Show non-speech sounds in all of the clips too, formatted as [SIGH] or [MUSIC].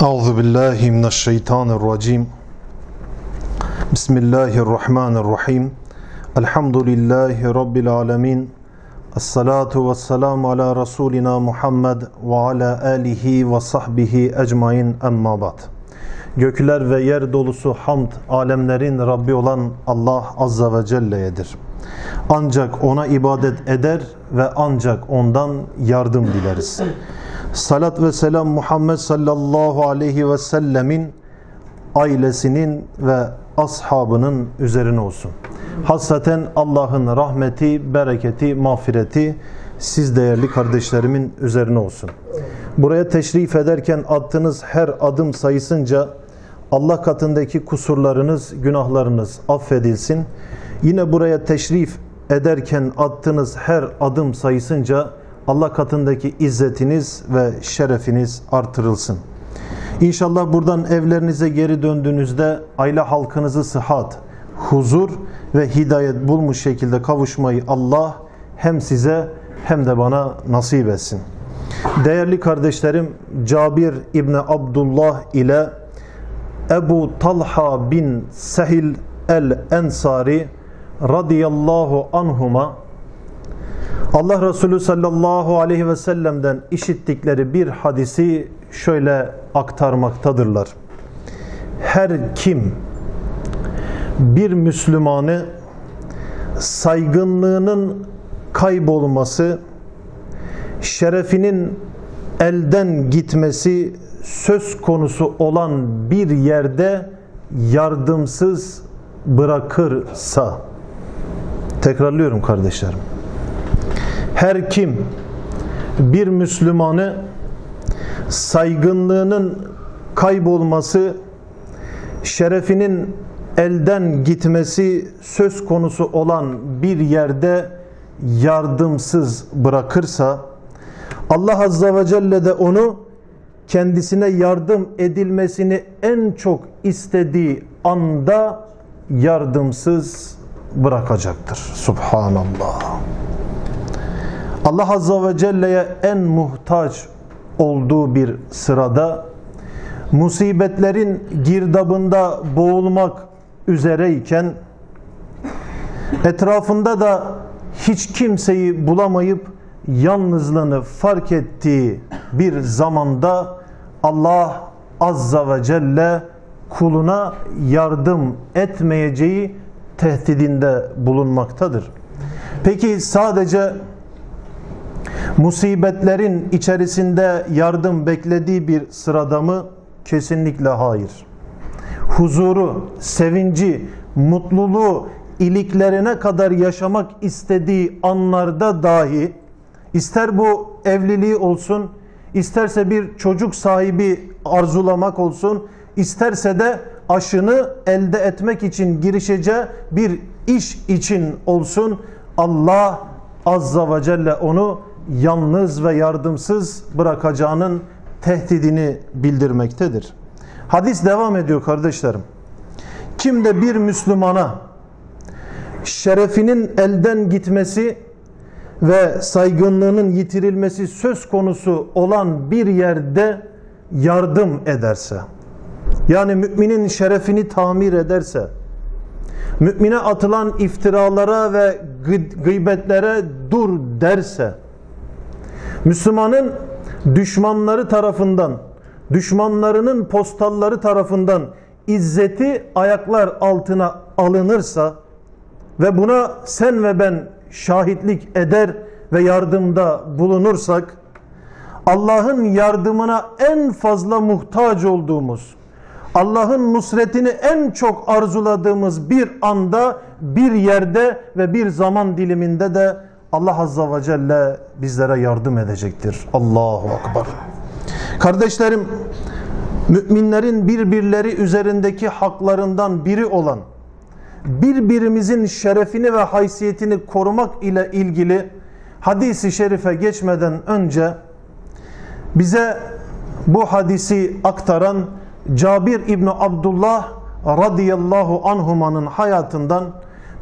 أعوذ بالله من الشيطان الرجيم بسم الله الرحمن الرحيم الحمد لله رب العالمين الصلاة والسلام على رسولنا محمد وعلى آله وصحبه أجمعين أما بعد Gökler ve yer dolusu hamd alemlerin Rabbi olan Allah Azza ve Celle'yedir. Ancak ona ibadet eder ve ancak ondan yardım dileriz. Salat ve selam Muhammed sallallahu aleyhi ve sellemin ailesinin ve ashabının üzerine olsun. Hasaten Allah'ın rahmeti, bereketi, mağfireti siz değerli kardeşlerimin üzerine olsun. Buraya teşrif ederken attığınız her adım sayısınca Allah katındaki kusurlarınız, günahlarınız affedilsin. Yine buraya teşrif ederken attığınız her adım sayısınca Allah katındaki izzetiniz ve şerefiniz artırılsın. İnşallah buradan evlerinize geri döndüğünüzde aile halkınızı sıhhat, huzur ve hidayet bulmuş şekilde kavuşmayı Allah hem size hem de bana nasip etsin. Değerli kardeşlerim Cabir İbni Abdullah ile Ebu Talha bin Sehil el-Ensari radıyallahu anhuma Allah Resulü sallallahu aleyhi ve sellem'den işittikleri bir hadisi şöyle aktarmaktadırlar. Her kim bir Müslümanı saygınlığının kaybolması, şerefinin elden gitmesi söz konusu olan bir yerde yardımsız bırakırsa tekrarlıyorum kardeşlerim her kim bir Müslümanı saygınlığının kaybolması, şerefinin elden gitmesi söz konusu olan bir yerde yardımsız bırakırsa Allah Azza ve Celle de onu kendisine yardım edilmesini en çok istediği anda yardımsız bırakacaktır. Subhanallah. Allah Azza ve Celle'ye en muhtaç olduğu bir sırada musibetlerin girdabında boğulmak üzereyken etrafında da hiç kimseyi bulamayıp yalnızlığını fark ettiği bir zamanda Allah Azza ve Celle kuluna yardım etmeyeceği tehdidinde bulunmaktadır. Peki sadece musibetlerin içerisinde yardım beklediği bir sırada mı? Kesinlikle hayır. Huzuru, sevinci, mutluluğu iliklerine kadar yaşamak istediği anlarda dahi ister bu evliliği olsun, isterse bir çocuk sahibi arzulamak olsun, isterse de aşını elde etmek için girişeceği bir iş için olsun Allah Azza ve Celle onu yalnız ve yardımsız bırakacağının tehdidini bildirmektedir. Hadis devam ediyor kardeşlerim. Kim de bir Müslümana şerefinin elden gitmesi ve saygınlığının yitirilmesi söz konusu olan bir yerde yardım ederse, yani müminin şerefini tamir ederse, mümine atılan iftiralara ve gıybetlere dur derse, Müslümanın düşmanları tarafından, düşmanlarının postalları tarafından izzeti ayaklar altına alınırsa ve buna sen ve ben şahitlik eder ve yardımda bulunursak Allah'ın yardımına en fazla muhtaç olduğumuz, Allah'ın nusretini en çok arzuladığımız bir anda, bir yerde ve bir zaman diliminde de Allah Azza ve Celle bizlere yardım edecektir. Allahu Akbar. Kardeşlerim, müminlerin birbirleri üzerindeki haklarından biri olan birbirimizin şerefini ve haysiyetini korumak ile ilgili hadisi şerife geçmeden önce bize bu hadisi aktaran Cabir İbni Abdullah radıyallahu anhumanın hayatından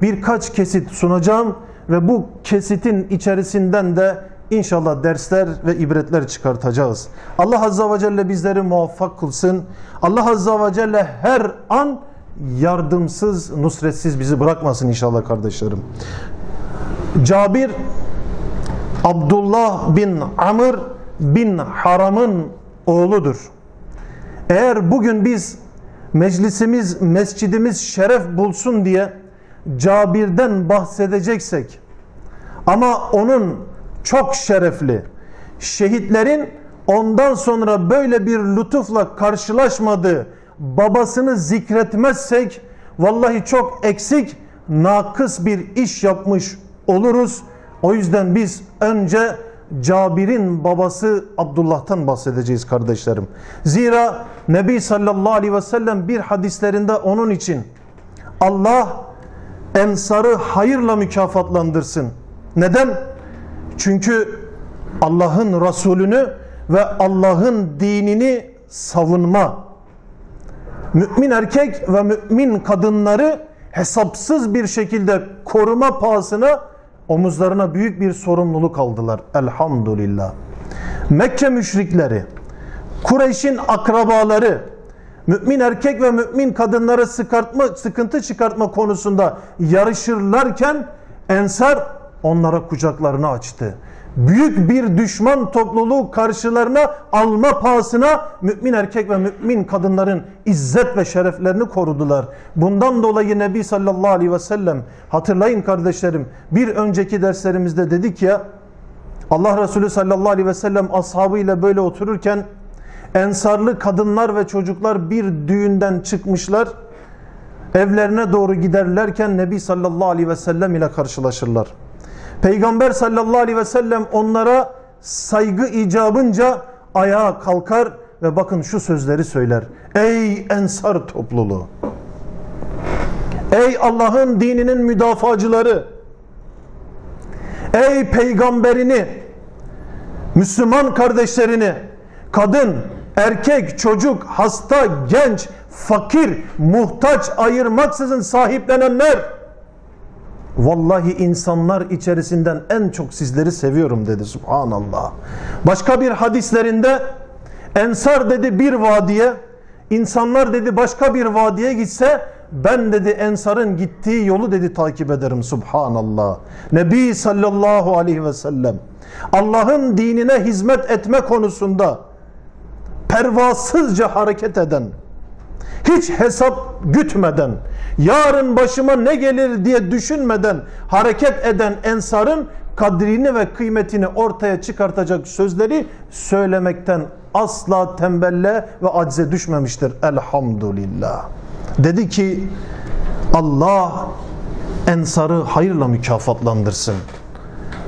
birkaç kesit sunacağım ve bu kesitin içerisinden de inşallah dersler ve ibretler çıkartacağız. Allah Azza ve Celle bizleri muvaffak kılsın. Allah Azza ve Celle her an yardımsız, nusretsiz bizi bırakmasın inşallah kardeşlerim. Cabir Abdullah bin Amr bin Haram'ın oğludur. Eğer bugün biz meclisimiz, mescidimiz şeref bulsun diye Cabir'den bahsedeceksek ama onun çok şerefli şehitlerin ondan sonra böyle bir lütufla karşılaşmadığı babasını zikretmezsek vallahi çok eksik nakıs bir iş yapmış oluruz. O yüzden biz önce Cabir'in babası Abdullah'tan bahsedeceğiz kardeşlerim. Zira Nebi sallallahu aleyhi ve sellem bir hadislerinde onun için Allah ensarı hayırla mükafatlandırsın. Neden? Çünkü Allah'ın Resulünü ve Allah'ın dinini savunma, mümin erkek ve mümin kadınları hesapsız bir şekilde koruma pahasına omuzlarına büyük bir sorumluluk aldılar. Elhamdülillah. Mekke müşrikleri, Kureyş'in akrabaları, mümin erkek ve mümin kadınları sıkartma, sıkıntı çıkartma konusunda yarışırlarken Ensar onlara kucaklarını açtı. Büyük bir düşman topluluğu karşılarına alma pahasına mümin erkek ve mümin kadınların izzet ve şereflerini korudular. Bundan dolayı Nebi sallallahu aleyhi ve sellem hatırlayın kardeşlerim bir önceki derslerimizde dedik ya Allah Resulü sallallahu aleyhi ve sellem ashabıyla böyle otururken ensarlı kadınlar ve çocuklar bir düğünden çıkmışlar. Evlerine doğru giderlerken Nebi sallallahu aleyhi ve sellem ile karşılaşırlar. Peygamber sallallahu aleyhi ve sellem onlara saygı icabınca ayağa kalkar ve bakın şu sözleri söyler. Ey ensar topluluğu! Ey Allah'ın dininin müdafacıları! Ey peygamberini, Müslüman kardeşlerini, kadın, erkek, çocuk, hasta, genç, fakir, muhtaç ayırmaksızın sahiplenenler Vallahi insanlar içerisinden en çok sizleri seviyorum dedi subhanallah. Başka bir hadislerinde Ensar dedi bir vadiye, insanlar dedi başka bir vadiye gitse ben dedi Ensar'ın gittiği yolu dedi takip ederim subhanallah. Nebi sallallahu aleyhi ve sellem Allah'ın dinine hizmet etme konusunda pervasızca hareket eden hiç hesap gütmeden, yarın başıma ne gelir diye düşünmeden hareket eden ensarın kadrini ve kıymetini ortaya çıkartacak sözleri söylemekten asla tembelle ve acize düşmemiştir. Elhamdülillah. Dedi ki Allah ensarı hayırla mükafatlandırsın.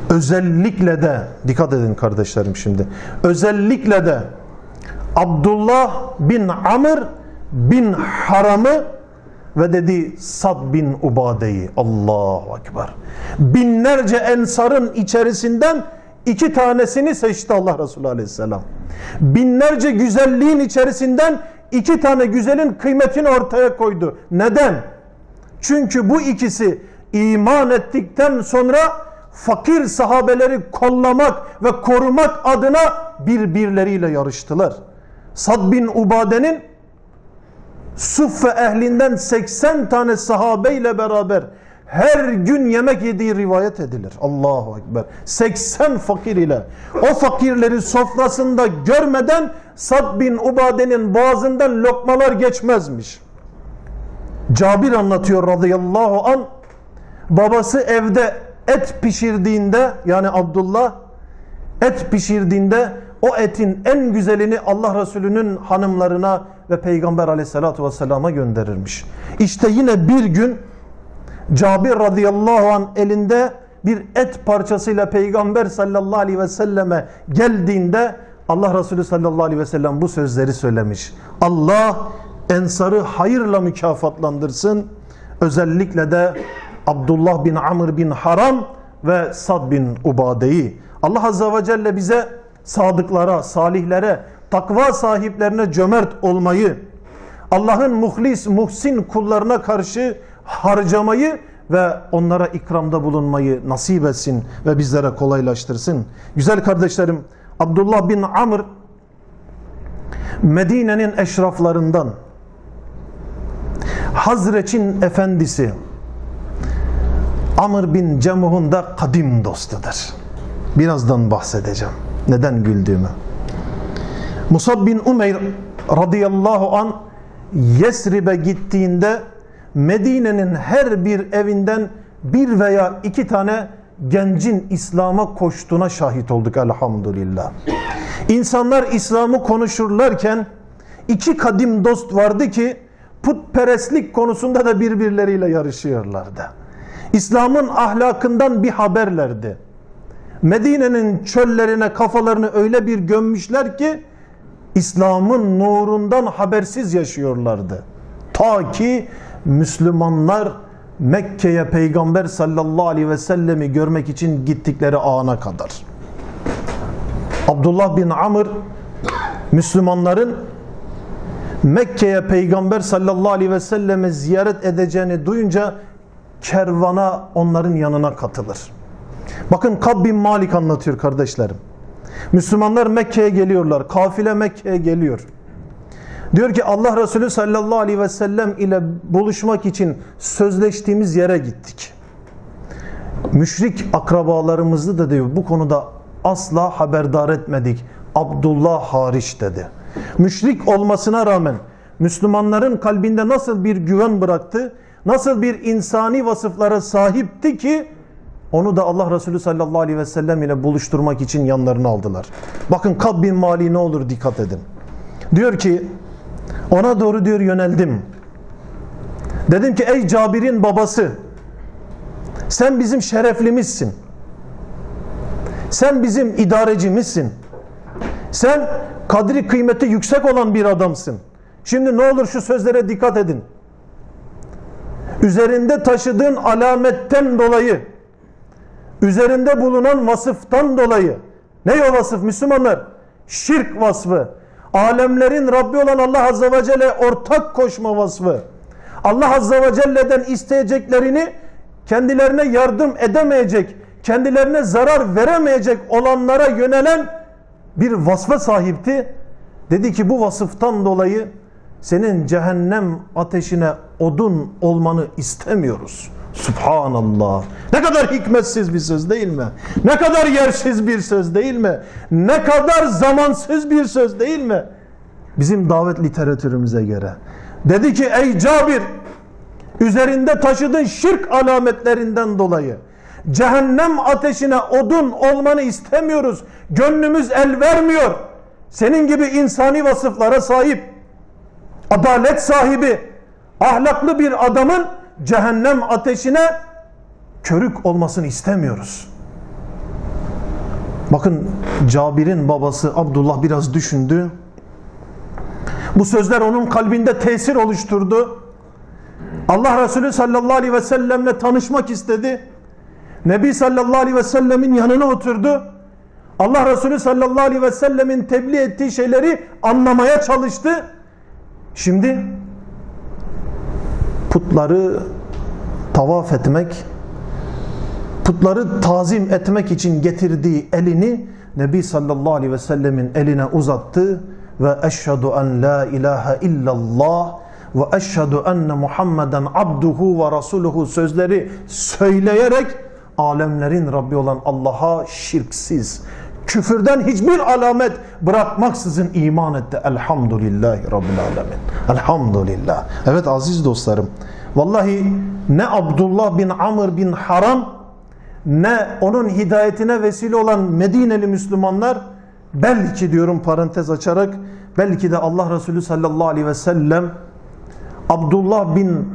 Özellikle de dikkat edin kardeşlerim şimdi. Özellikle de Abdullah bin Amr bin Haram'ı ve dedi Sad bin Ubade'yi Allahu Ekber. Binlerce ensarın içerisinden iki tanesini seçti Allah Resulü Aleyhisselam. Binlerce güzelliğin içerisinden iki tane güzelin kıymetini ortaya koydu. Neden? Çünkü bu ikisi iman ettikten sonra fakir sahabeleri kollamak ve korumak adına birbirleriyle yarıştılar. Sad bin Ubade'nin Suffe ehlinden 80 tane sahabeyle beraber her gün yemek yediği rivayet edilir. Allahu Ekber. 80 fakir ile o fakirleri sofrasında görmeden Sad bin Ubade'nin boğazından lokmalar geçmezmiş. Cabir anlatıyor radıyallahu an babası evde et pişirdiğinde yani Abdullah et pişirdiğinde o etin en güzelini Allah Resulü'nün hanımlarına ve Peygamber aleyhissalatu vesselama gönderirmiş. İşte yine bir gün Cabir radıyallahu an elinde bir et parçasıyla Peygamber sallallahu aleyhi ve selleme geldiğinde Allah Resulü sallallahu aleyhi ve sellem bu sözleri söylemiş. Allah ensarı hayırla mükafatlandırsın. Özellikle de Abdullah bin Amr bin Haram ve Sad bin Ubade'yi. Allah Azze ve Celle bize sadıklara, salihlere, takva sahiplerine cömert olmayı, Allah'ın muhlis, muhsin kullarına karşı harcamayı ve onlara ikramda bulunmayı nasip etsin ve bizlere kolaylaştırsın. Güzel kardeşlerim Abdullah bin Amr Medine'nin eşraflarından Hazreç'in efendisi Amr bin Cemuh'un da kadim dostudur. Birazdan bahsedeceğim. Neden güldüğümü. Musab bin Umeyr radıyallahu an Yesrib'e gittiğinde Medine'nin her bir evinden bir veya iki tane gencin İslam'a koştuğuna şahit olduk elhamdülillah. İnsanlar İslam'ı konuşurlarken iki kadim dost vardı ki putperestlik konusunda da birbirleriyle yarışıyorlardı. İslam'ın ahlakından bir haberlerdi. Medine'nin çöllerine kafalarını öyle bir gömmüşler ki İslam'ın nurundan habersiz yaşıyorlardı. Ta ki Müslümanlar Mekke'ye Peygamber sallallahu aleyhi ve sellemi görmek için gittikleri ana kadar. Abdullah bin Amr Müslümanların Mekke'ye Peygamber sallallahu aleyhi ve sellemi ziyaret edeceğini duyunca kervana onların yanına katılır. Bakın Kab bin Malik anlatıyor kardeşlerim. Müslümanlar Mekke'ye geliyorlar. Kafile Mekke'ye geliyor. Diyor ki Allah Resulü sallallahu aleyhi ve sellem ile buluşmak için sözleştiğimiz yere gittik. Müşrik akrabalarımızı da diyor bu konuda asla haberdar etmedik. Abdullah hariç dedi. Müşrik olmasına rağmen Müslümanların kalbinde nasıl bir güven bıraktı, nasıl bir insani vasıflara sahipti ki onu da Allah Resulü sallallahu aleyhi ve sellem ile buluşturmak için yanlarına aldılar. Bakın Kab bin Mali ne olur dikkat edin. Diyor ki ona doğru diyor yöneldim. Dedim ki ey Cabir'in babası sen bizim şereflimizsin. Sen bizim idarecimizsin. Sen kadri kıymeti yüksek olan bir adamsın. Şimdi ne olur şu sözlere dikkat edin. Üzerinde taşıdığın alametten dolayı üzerinde bulunan vasıftan dolayı ne o vasıf Müslümanlar? Şirk vasfı. Alemlerin Rabbi olan Allah Azze ve Celle ortak koşma vasfı. Allah Azze ve Celle'den isteyeceklerini kendilerine yardım edemeyecek, kendilerine zarar veremeyecek olanlara yönelen bir vasfa sahipti. Dedi ki bu vasıftan dolayı senin cehennem ateşine odun olmanı istemiyoruz. Subhanallah. Ne kadar hikmetsiz bir söz değil mi? Ne kadar yersiz bir söz değil mi? Ne kadar zamansız bir söz değil mi? Bizim davet literatürümüze göre. Dedi ki ey Cabir üzerinde taşıdığın şirk alametlerinden dolayı cehennem ateşine odun olmanı istemiyoruz. Gönlümüz el vermiyor. Senin gibi insani vasıflara sahip, adalet sahibi, ahlaklı bir adamın cehennem ateşine körük olmasını istemiyoruz. Bakın Cabir'in babası Abdullah biraz düşündü. Bu sözler onun kalbinde tesir oluşturdu. Allah Resulü sallallahu aleyhi ve sellemle tanışmak istedi. Nebi sallallahu aleyhi ve sellemin yanına oturdu. Allah Resulü sallallahu aleyhi ve sellemin tebliğ ettiği şeyleri anlamaya çalıştı. Şimdi putları tavaf etmek, putları tazim etmek için getirdiği elini Nebi sallallahu aleyhi ve sellemin eline uzattı ve eşhedü en la ilahe illallah ve eşhedü enne Muhammeden abduhu ve rasuluhu sözleri söyleyerek alemlerin Rabbi olan Allah'a şirksiz, küfürden hiçbir alamet bırakmaksızın iman etti. Elhamdülillahi Rabbil Alemin. Elhamdülillah. Evet aziz dostlarım. Vallahi ne Abdullah bin Amr bin Haram ne onun hidayetine vesile olan Medineli Müslümanlar belki diyorum parantez açarak belki de Allah Resulü sallallahu aleyhi ve sellem Abdullah bin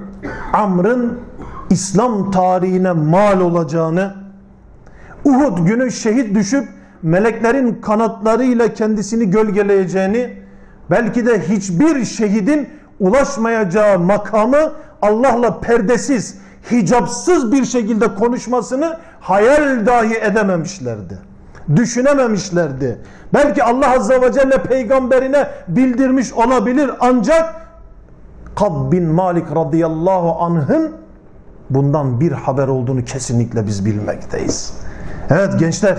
Amr'ın İslam tarihine mal olacağını Uhud günü şehit düşüp meleklerin kanatlarıyla kendisini gölgeleyeceğini belki de hiçbir şehidin ulaşmayacağı makamı Allah'la perdesiz, hicapsız bir şekilde konuşmasını hayal dahi edememişlerdi. Düşünememişlerdi. Belki Allah Azze ve Celle peygamberine bildirmiş olabilir ancak Kab bin Malik radıyallahu anh'ın bundan bir haber olduğunu kesinlikle biz bilmekteyiz. Evet gençler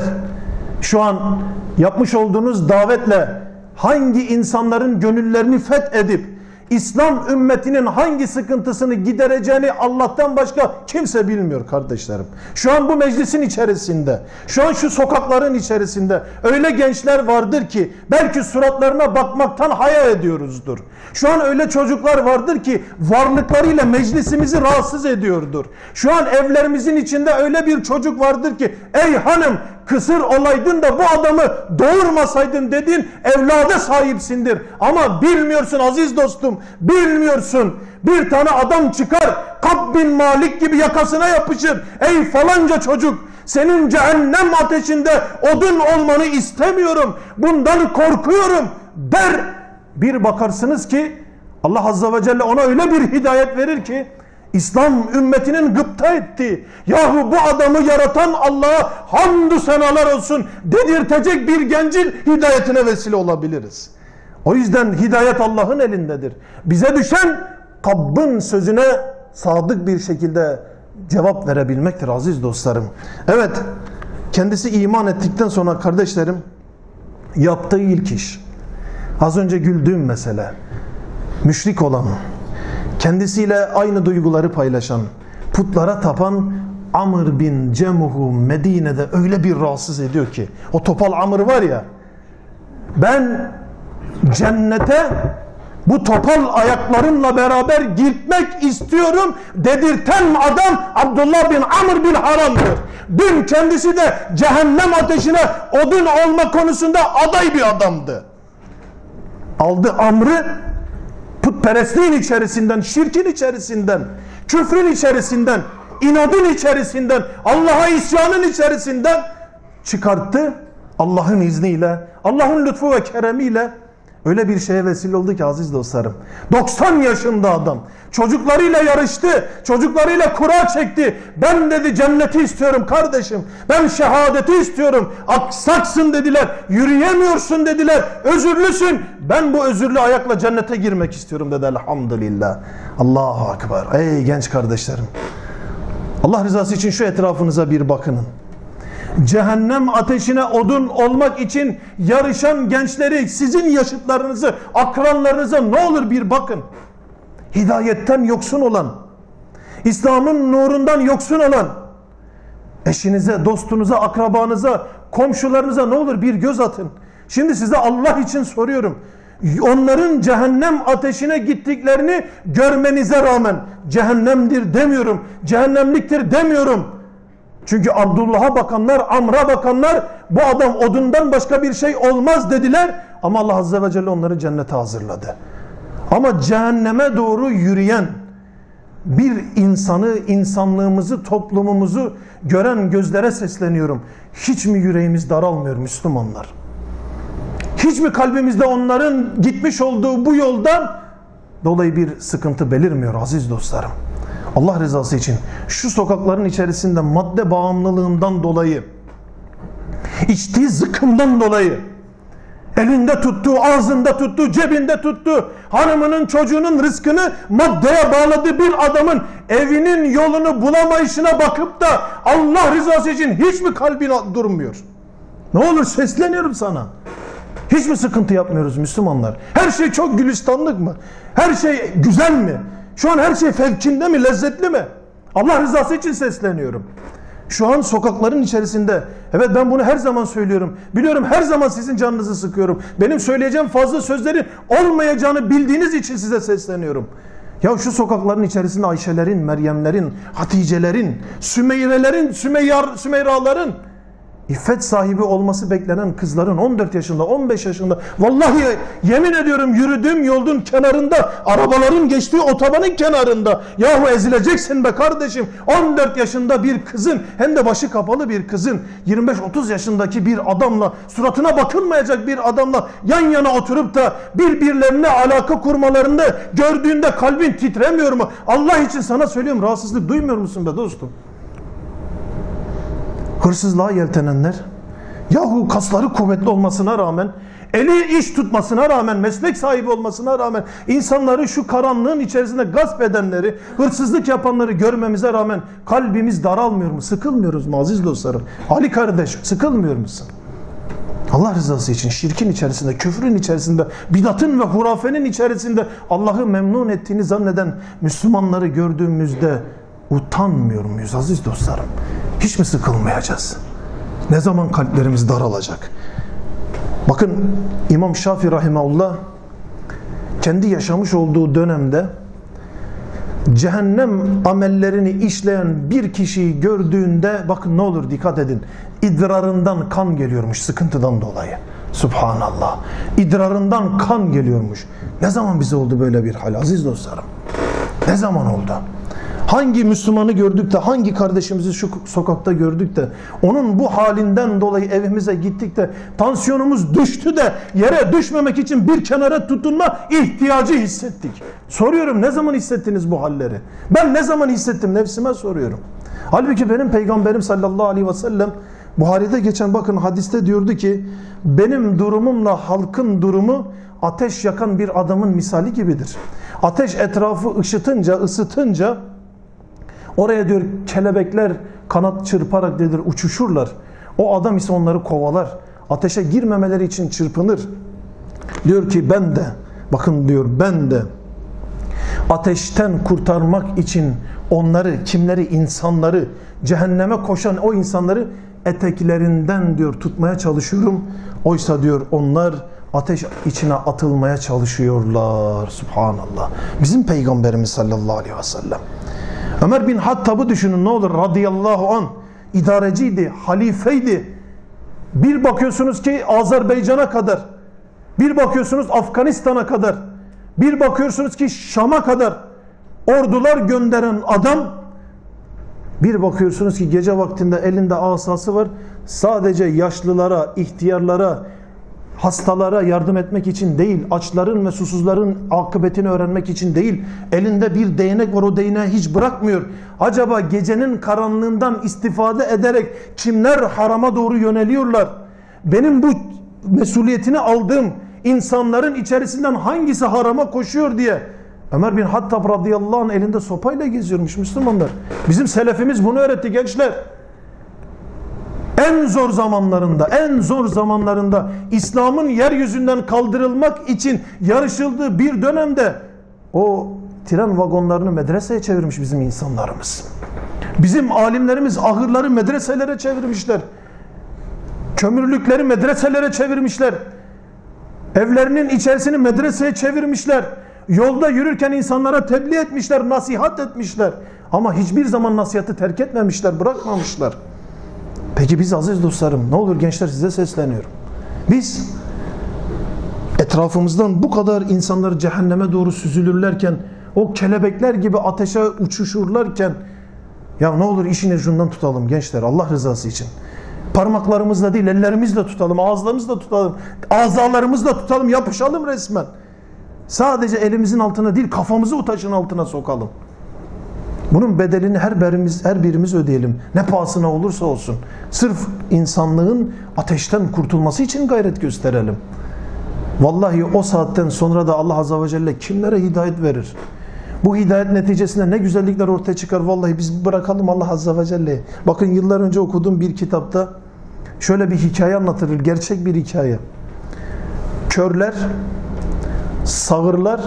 şu an yapmış olduğunuz davetle hangi insanların gönüllerini fethedip İslam ümmetinin hangi sıkıntısını gidereceğini Allah'tan başka kimse bilmiyor kardeşlerim. Şu an bu meclisin içerisinde, şu an şu sokakların içerisinde öyle gençler vardır ki belki suratlarına bakmaktan haya ediyoruzdur. Şu an öyle çocuklar vardır ki varlıklarıyla meclisimizi rahatsız ediyordur. Şu an evlerimizin içinde öyle bir çocuk vardır ki ey hanım kısır olaydın da bu adamı doğurmasaydın dedin evlada sahipsindir. Ama bilmiyorsun aziz dostum bilmiyorsun. Bir tane adam çıkar Kab bin Malik gibi yakasına yapışır. Ey falanca çocuk senin cehennem ateşinde odun olmanı istemiyorum. Bundan korkuyorum der. Bir bakarsınız ki Allah Azze ve Celle ona öyle bir hidayet verir ki İslam ümmetinin gıpta etti. Yahu bu adamı yaratan Allah'a hamdü senalar olsun dedirtecek bir gencin hidayetine vesile olabiliriz. O yüzden hidayet Allah'ın elindedir. Bize düşen Kabb'ın sözüne sadık bir şekilde cevap verebilmektir aziz dostlarım. Evet kendisi iman ettikten sonra kardeşlerim yaptığı ilk iş az önce güldüğüm mesele müşrik olan kendisiyle aynı duyguları paylaşan, putlara tapan Amr bin Cemuhu Medine'de öyle bir rahatsız ediyor ki o topal Amr var ya ben cennete bu topal ayaklarımla beraber gitmek istiyorum dedirten adam Abdullah bin Amr bin Haram'dır. Dün kendisi de cehennem ateşine odun olma konusunda aday bir adamdı. Aldı Amr'ı putperestliğin içerisinden, şirkin içerisinden, küfrün içerisinden, inadın içerisinden, Allah'a isyanın içerisinden çıkarttı. Allah'ın izniyle, Allah'ın lütfu ve keremiyle öyle bir şeye vesile oldu ki aziz dostlarım. 90 yaşında adam. Çocuklarıyla yarıştı. Çocuklarıyla kura çekti. Ben dedi cenneti istiyorum kardeşim. Ben şehadeti istiyorum. Aksaksın dediler. Yürüyemiyorsun dediler. Özürlüsün. Ben bu özürlü ayakla cennete girmek istiyorum dedi elhamdülillah. Allahu Akbar. Ey genç kardeşlerim. Allah rızası için şu etrafınıza bir bakının cehennem ateşine odun olmak için yarışan gençleri, sizin yaşıtlarınızı, akranlarınıza ne olur bir bakın. Hidayetten yoksun olan, İslam'ın nurundan yoksun olan, eşinize, dostunuza, akrabanıza, komşularınıza ne olur bir göz atın. Şimdi size Allah için soruyorum. Onların cehennem ateşine gittiklerini görmenize rağmen cehennemdir demiyorum, cehennemliktir demiyorum çünkü Abdullah'a bakanlar, Amr'a bakanlar bu adam odundan başka bir şey olmaz dediler. Ama Allah Azze ve Celle onları cennete hazırladı. Ama cehenneme doğru yürüyen bir insanı, insanlığımızı, toplumumuzu gören gözlere sesleniyorum. Hiç mi yüreğimiz daralmıyor Müslümanlar? Hiç mi kalbimizde onların gitmiş olduğu bu yoldan dolayı bir sıkıntı belirmiyor aziz dostlarım? Allah rızası için şu sokakların içerisinde madde bağımlılığından dolayı içtiği zıkkımdan dolayı elinde tuttuğu, ağzında tuttuğu, cebinde tuttuğu hanımının çocuğunun rızkını maddeye bağladığı bir adamın evinin yolunu bulamayışına bakıp da Allah rızası için hiç mi kalbin durmuyor? Ne olur sesleniyorum sana. Hiç mi sıkıntı yapmıyoruz Müslümanlar? Her şey çok gülistanlık mı? Her şey güzel mi? Şu an her şey fevkinde mi, lezzetli mi? Allah rızası için sesleniyorum. Şu an sokakların içerisinde, evet ben bunu her zaman söylüyorum. Biliyorum her zaman sizin canınızı sıkıyorum. Benim söyleyeceğim fazla sözlerin olmayacağını bildiğiniz için size sesleniyorum. Ya şu sokakların içerisinde Ayşelerin, Meryemlerin, Haticelerin, Sümeyrelerin, Sümeyyar, Sümeyraların, İffet sahibi olması beklenen kızların 14 yaşında 15 yaşında vallahi yemin ediyorum yürüdüğüm yolun kenarında arabaların geçtiği otobanın kenarında yahu ezileceksin be kardeşim 14 yaşında bir kızın hem de başı kapalı bir kızın 25-30 yaşındaki bir adamla suratına bakılmayacak bir adamla yan yana oturup da birbirlerine alaka kurmalarında gördüğünde kalbin titremiyor mu? Allah için sana söylüyorum rahatsızlık duymuyor musun be dostum? Hırsızlığa yeltenenler, Yahu kasları kuvvetli olmasına rağmen, eli iş tutmasına rağmen, meslek sahibi olmasına rağmen, insanları şu karanlığın içerisinde gasp edenleri, hırsızlık yapanları görmemize rağmen kalbimiz daralmıyor mu? Sıkılmıyoruz mu aziz dostlarım? Ali kardeş sıkılmıyor musun? Allah rızası için şirkin içerisinde, küfrün içerisinde, bidatın ve hurafenin içerisinde Allah'ı memnun ettiğini zanneden Müslümanları gördüğümüzde utanmıyor muyuz aziz dostlarım? Hiç mi sıkılmayacağız? Ne zaman kalplerimiz daralacak? Bakın İmam Şafii Rahimahullah kendi yaşamış olduğu dönemde cehennem amellerini işleyen bir kişiyi gördüğünde bakın ne olur dikkat edin idrarından kan geliyormuş sıkıntıdan dolayı. Subhanallah. İdrarından kan geliyormuş. Ne zaman bize oldu böyle bir hal aziz dostlarım? Ne zaman oldu? Hangi Müslümanı gördük de hangi kardeşimizi şu sokakta gördük de onun bu halinden dolayı evimize gittik de tansiyonumuz düştü de yere düşmemek için bir kenara tutunma ihtiyacı hissettik. Soruyorum ne zaman hissettiniz bu halleri? Ben ne zaman hissettim nefsime soruyorum. Halbuki benim peygamberim sallallahu aleyhi ve sellem Buhari'de geçen bakın hadiste diyordu ki benim durumumla halkın durumu ateş yakan bir adamın misali gibidir. Ateş etrafı ışıtınca, ısıtınca oraya diyor kelebekler kanat çırparak dedir uçuşurlar. O adam ise onları kovalar. Ateşe girmemeleri için çırpınır. Diyor ki ben de bakın diyor ben de ateşten kurtarmak için onları, kimleri, insanları, cehenneme koşan o insanları eteklerinden diyor tutmaya çalışıyorum. Oysa diyor onlar ateş içine atılmaya çalışıyorlar. Subhanallah. Bizim peygamberimiz sallallahu aleyhi ve sellem. Ömer bin Hattab'ı düşünün ne olur radıyallahu an idareciydi, halifeydi. Bir bakıyorsunuz ki Azerbaycan'a kadar, bir bakıyorsunuz Afganistan'a kadar, bir bakıyorsunuz ki Şam'a kadar ordular gönderen adam bir bakıyorsunuz ki gece vaktinde elinde asası var. Sadece yaşlılara, ihtiyarlara, hastalara yardım etmek için değil, açların ve susuzların akıbetini öğrenmek için değil, elinde bir değnek var o değneği hiç bırakmıyor. Acaba gecenin karanlığından istifade ederek kimler harama doğru yöneliyorlar? Benim bu mesuliyetini aldığım insanların içerisinden hangisi harama koşuyor diye Ömer bin Hattab radıyallahu anh elinde sopayla geziyormuş Müslümanlar. Bizim selefimiz bunu öğretti gençler. En zor zamanlarında, en zor zamanlarında İslam'ın yeryüzünden kaldırılmak için yarışıldığı bir dönemde o tren vagonlarını medreseye çevirmiş bizim insanlarımız. Bizim alimlerimiz ahırları medreselere çevirmişler. Kömürlükleri medreselere çevirmişler. Evlerinin içerisini medreseye çevirmişler. Yolda yürürken insanlara tebliğ etmişler, nasihat etmişler. Ama hiçbir zaman nasihatı terk etmemişler, bırakmamışlar. Peki biz aziz dostlarım, ne olur gençler size sesleniyorum. Biz etrafımızdan bu kadar insanlar cehenneme doğru süzülürlerken, o kelebekler gibi ateşe uçuşurlarken, ya ne olur işin ucundan tutalım gençler Allah rızası için. Parmaklarımızla değil ellerimizle tutalım, ağızlarımızla tutalım, azalarımızla tutalım, yapışalım resmen. Sadece elimizin altına değil kafamızı o taşın altına sokalım. Bunun bedelini her birimiz, her birimiz ödeyelim. Ne pahasına olursa olsun. Sırf insanlığın ateşten kurtulması için gayret gösterelim. Vallahi o saatten sonra da Allah Azze ve Celle kimlere hidayet verir? Bu hidayet neticesinde ne güzellikler ortaya çıkar. Vallahi biz bırakalım Allah Azze ve Celle'ye. Bakın yıllar önce okuduğum bir kitapta şöyle bir hikaye anlatılır. Gerçek bir hikaye. Körler Sağırlar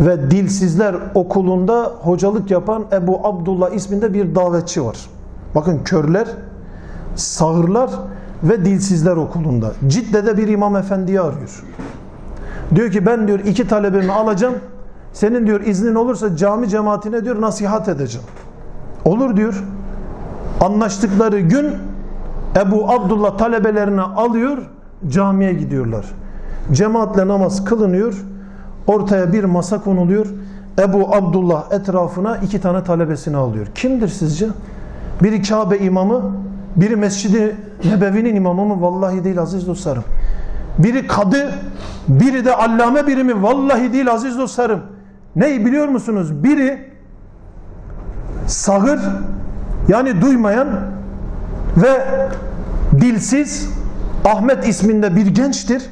ve Dilsizler okulunda hocalık yapan Ebu Abdullah isminde bir davetçi var. Bakın körler, sağırlar ve dilsizler okulunda. Cidde'de bir imam efendiyi arıyor. Diyor ki ben diyor iki talebemi alacağım. Senin diyor iznin olursa cami cemaatine diyor nasihat edeceğim. Olur diyor. Anlaştıkları gün Ebu Abdullah talebelerini alıyor camiye gidiyorlar. Cemaatle namaz kılınıyor. Ortaya bir masa konuluyor. Ebu Abdullah etrafına iki tane talebesini alıyor. Kimdir sizce? Biri Kabe imamı, biri Mescid-i Nebevi'nin imamı mı? Vallahi değil aziz dostlarım. Biri kadı, biri de allame birimi. Vallahi değil aziz dostlarım. Neyi biliyor musunuz? Biri sağır, yani duymayan ve dilsiz Ahmet isminde bir gençtir.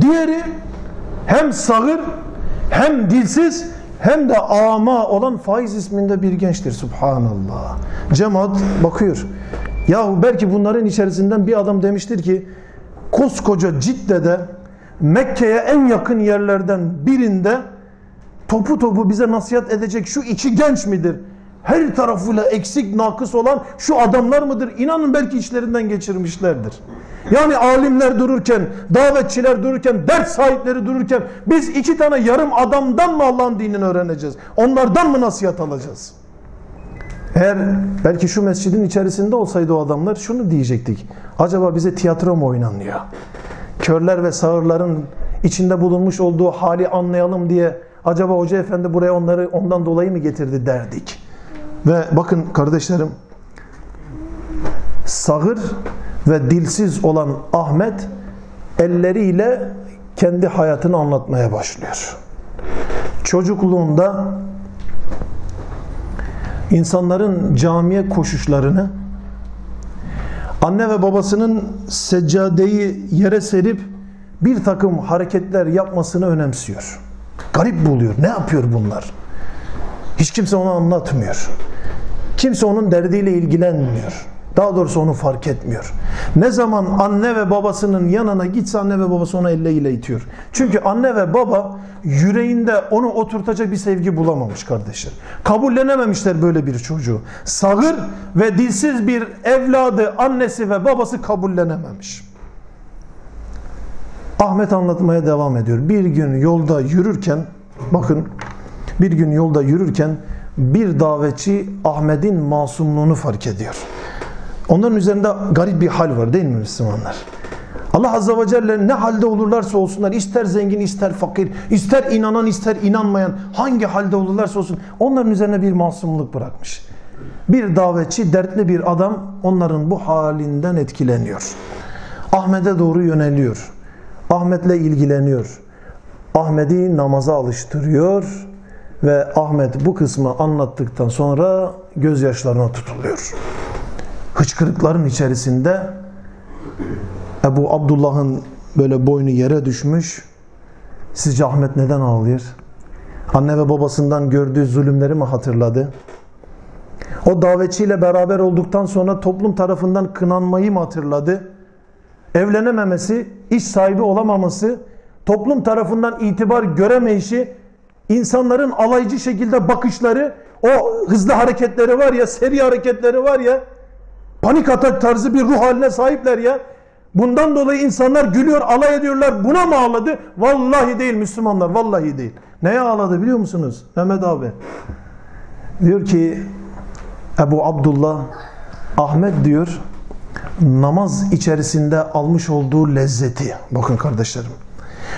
Diğeri hem sağır hem dilsiz hem de ama olan Faiz isminde bir gençtir. Subhanallah. Cemaat bakıyor. Yahu belki bunların içerisinden bir adam demiştir ki koskoca Cidde'de Mekke'ye en yakın yerlerden birinde topu topu bize nasihat edecek şu iki genç midir? Her tarafıyla eksik, nakıs olan şu adamlar mıdır? İnanın belki içlerinden geçirmişlerdir. Yani alimler dururken, davetçiler dururken, ders sahipleri dururken biz iki tane yarım adamdan mı Allah'ın dinini öğreneceğiz? Onlardan mı nasihat alacağız? Eğer belki şu mescidin içerisinde olsaydı o adamlar şunu diyecektik. Acaba bize tiyatro mu oynanıyor? Körler ve sağırların içinde bulunmuş olduğu hali anlayalım diye acaba hoca efendi buraya onları ondan dolayı mı getirdi derdik. Ve bakın kardeşlerim sağır ve dilsiz olan Ahmet elleriyle kendi hayatını anlatmaya başlıyor. Çocukluğunda insanların camiye koşuşlarını anne ve babasının seccadeyi yere serip bir takım hareketler yapmasını önemsiyor. Garip buluyor. Ne yapıyor bunlar? Hiç kimse onu anlatmıyor. Kimse onun derdiyle ilgilenmiyor. Daha doğrusu onu fark etmiyor. Ne zaman anne ve babasının yanına gitse anne ve babası ona elleriyle itiyor. Çünkü anne ve baba yüreğinde onu oturtacak bir sevgi bulamamış kardeşler. Kabullenememişler böyle bir çocuğu. Sağır ve dilsiz bir evladı annesi ve babası kabullenememiş. Ahmet anlatmaya devam ediyor. Bir gün yolda yürürken bakın bir gün yolda yürürken bir davetçi Ahmet'in masumluğunu fark ediyor. Onların üzerinde garip bir hal var değil mi Müslümanlar? Allah Azze ve Celle ne halde olurlarsa olsunlar ister zengin ister fakir ister inanan ister inanmayan hangi halde olurlarsa olsun onların üzerine bir masumluk bırakmış. Bir davetçi dertli bir adam onların bu halinden etkileniyor. Ahmet'e doğru yöneliyor. Ahmet'le ilgileniyor. Ahmet'i namaza alıştırıyor ve Ahmet bu kısmı anlattıktan sonra gözyaşlarına tutuluyor hıçkırıkların içerisinde Ebu Abdullah'ın böyle boynu yere düşmüş. Sizce Ahmet neden ağlıyor? Anne ve babasından gördüğü zulümleri mi hatırladı? O davetçiyle beraber olduktan sonra toplum tarafından kınanmayı mı hatırladı? Evlenememesi, iş sahibi olamaması, toplum tarafından itibar göremeyişi, insanların alaycı şekilde bakışları, o hızlı hareketleri var ya, seri hareketleri var ya, Panik atak tarzı bir ruh haline sahipler ya. Bundan dolayı insanlar gülüyor, alay ediyorlar. Buna mı ağladı? Vallahi değil Müslümanlar, vallahi değil. Neye ağladı biliyor musunuz? Mehmet abi. Diyor ki Ebu Abdullah Ahmet diyor namaz içerisinde almış olduğu lezzeti. Bakın kardeşlerim.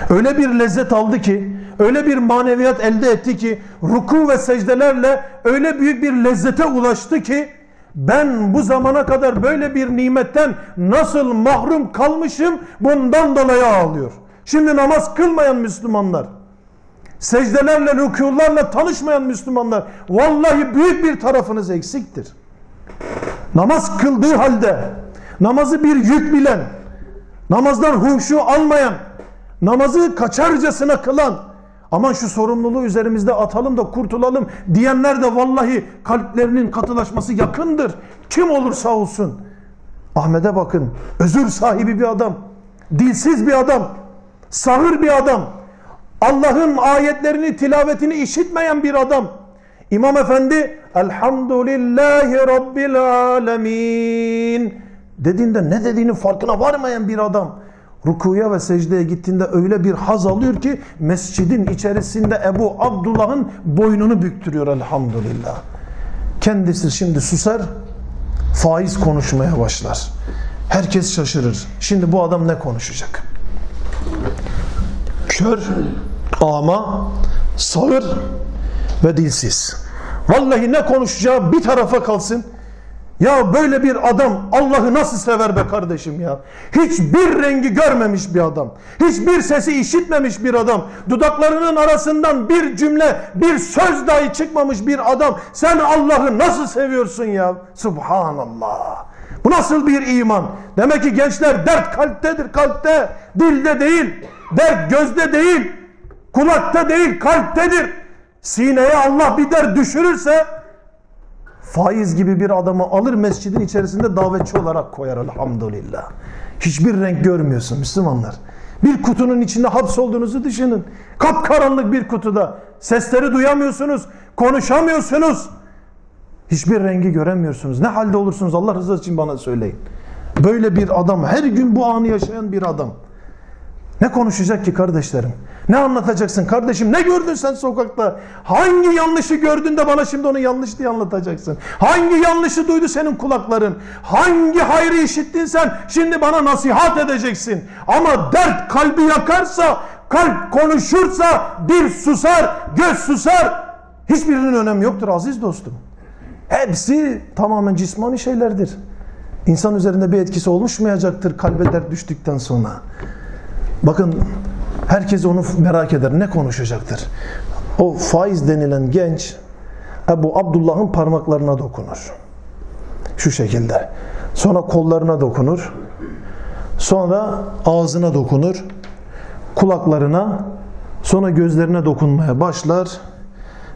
Öyle bir lezzet aldı ki, öyle bir maneviyat elde etti ki, ruku ve secdelerle öyle büyük bir lezzete ulaştı ki, ben bu zamana kadar böyle bir nimetten nasıl mahrum kalmışım bundan dolayı ağlıyor. Şimdi namaz kılmayan Müslümanlar, secdelerle, rükularla tanışmayan Müslümanlar vallahi büyük bir tarafınız eksiktir. Namaz kıldığı halde namazı bir yük bilen, namazdan huşu almayan, namazı kaçarcasına kılan, Aman şu sorumluluğu üzerimizde atalım da kurtulalım diyenler de vallahi kalplerinin katılaşması yakındır. Kim olursa olsun. Ahmet'e bakın. Özür sahibi bir adam. Dilsiz bir adam. Sağır bir adam. Allah'ın ayetlerini, tilavetini işitmeyen bir adam. İmam Efendi Elhamdülillahi Rabbil Alemin dediğinde ne dediğinin farkına varmayan bir adam rukuya ve secdeye gittiğinde öyle bir haz alıyor ki mescidin içerisinde Ebu Abdullah'ın boynunu büktürüyor elhamdülillah. Kendisi şimdi susar, faiz konuşmaya başlar. Herkes şaşırır. Şimdi bu adam ne konuşacak? Kör, ama, sağır ve dilsiz. Vallahi ne konuşacağı bir tarafa kalsın. Ya böyle bir adam Allah'ı nasıl sever be kardeşim ya. Hiçbir rengi görmemiş bir adam. Hiçbir sesi işitmemiş bir adam. Dudaklarının arasından bir cümle, bir söz dahi çıkmamış bir adam. Sen Allah'ı nasıl seviyorsun ya? Subhanallah. Bu nasıl bir iman? Demek ki gençler dert kalptedir, kalpte, dilde değil. Dert gözde değil, kulakta değil, kalptedir. Sineye Allah bir dert düşürürse faiz gibi bir adamı alır mescidin içerisinde davetçi olarak koyar elhamdülillah. Hiçbir renk görmüyorsun Müslümanlar. Bir kutunun içinde hapsolduğunuzu düşünün. Kapkaranlık bir kutuda. Sesleri duyamıyorsunuz, konuşamıyorsunuz. Hiçbir rengi göremiyorsunuz. Ne halde olursunuz Allah rızası için bana söyleyin. Böyle bir adam, her gün bu anı yaşayan bir adam. Ne konuşacak ki kardeşlerim? Ne anlatacaksın kardeşim? Ne gördün sen sokakta? Hangi yanlışı gördün de bana şimdi onu yanlış diye anlatacaksın? Hangi yanlışı duydu senin kulakların? Hangi hayrı işittin sen? Şimdi bana nasihat edeceksin. Ama dert kalbi yakarsa, kalp konuşursa bir susar, göz susar. Hiçbirinin önemi yoktur aziz dostum. Hepsi tamamen cismani şeylerdir. İnsan üzerinde bir etkisi oluşmayacaktır kalbe dert düştükten sonra. Bakın herkes onu merak eder. Ne konuşacaktır? O faiz denilen genç Ebu Abdullah'ın parmaklarına dokunur. Şu şekilde. Sonra kollarına dokunur. Sonra ağzına dokunur. Kulaklarına sonra gözlerine dokunmaya başlar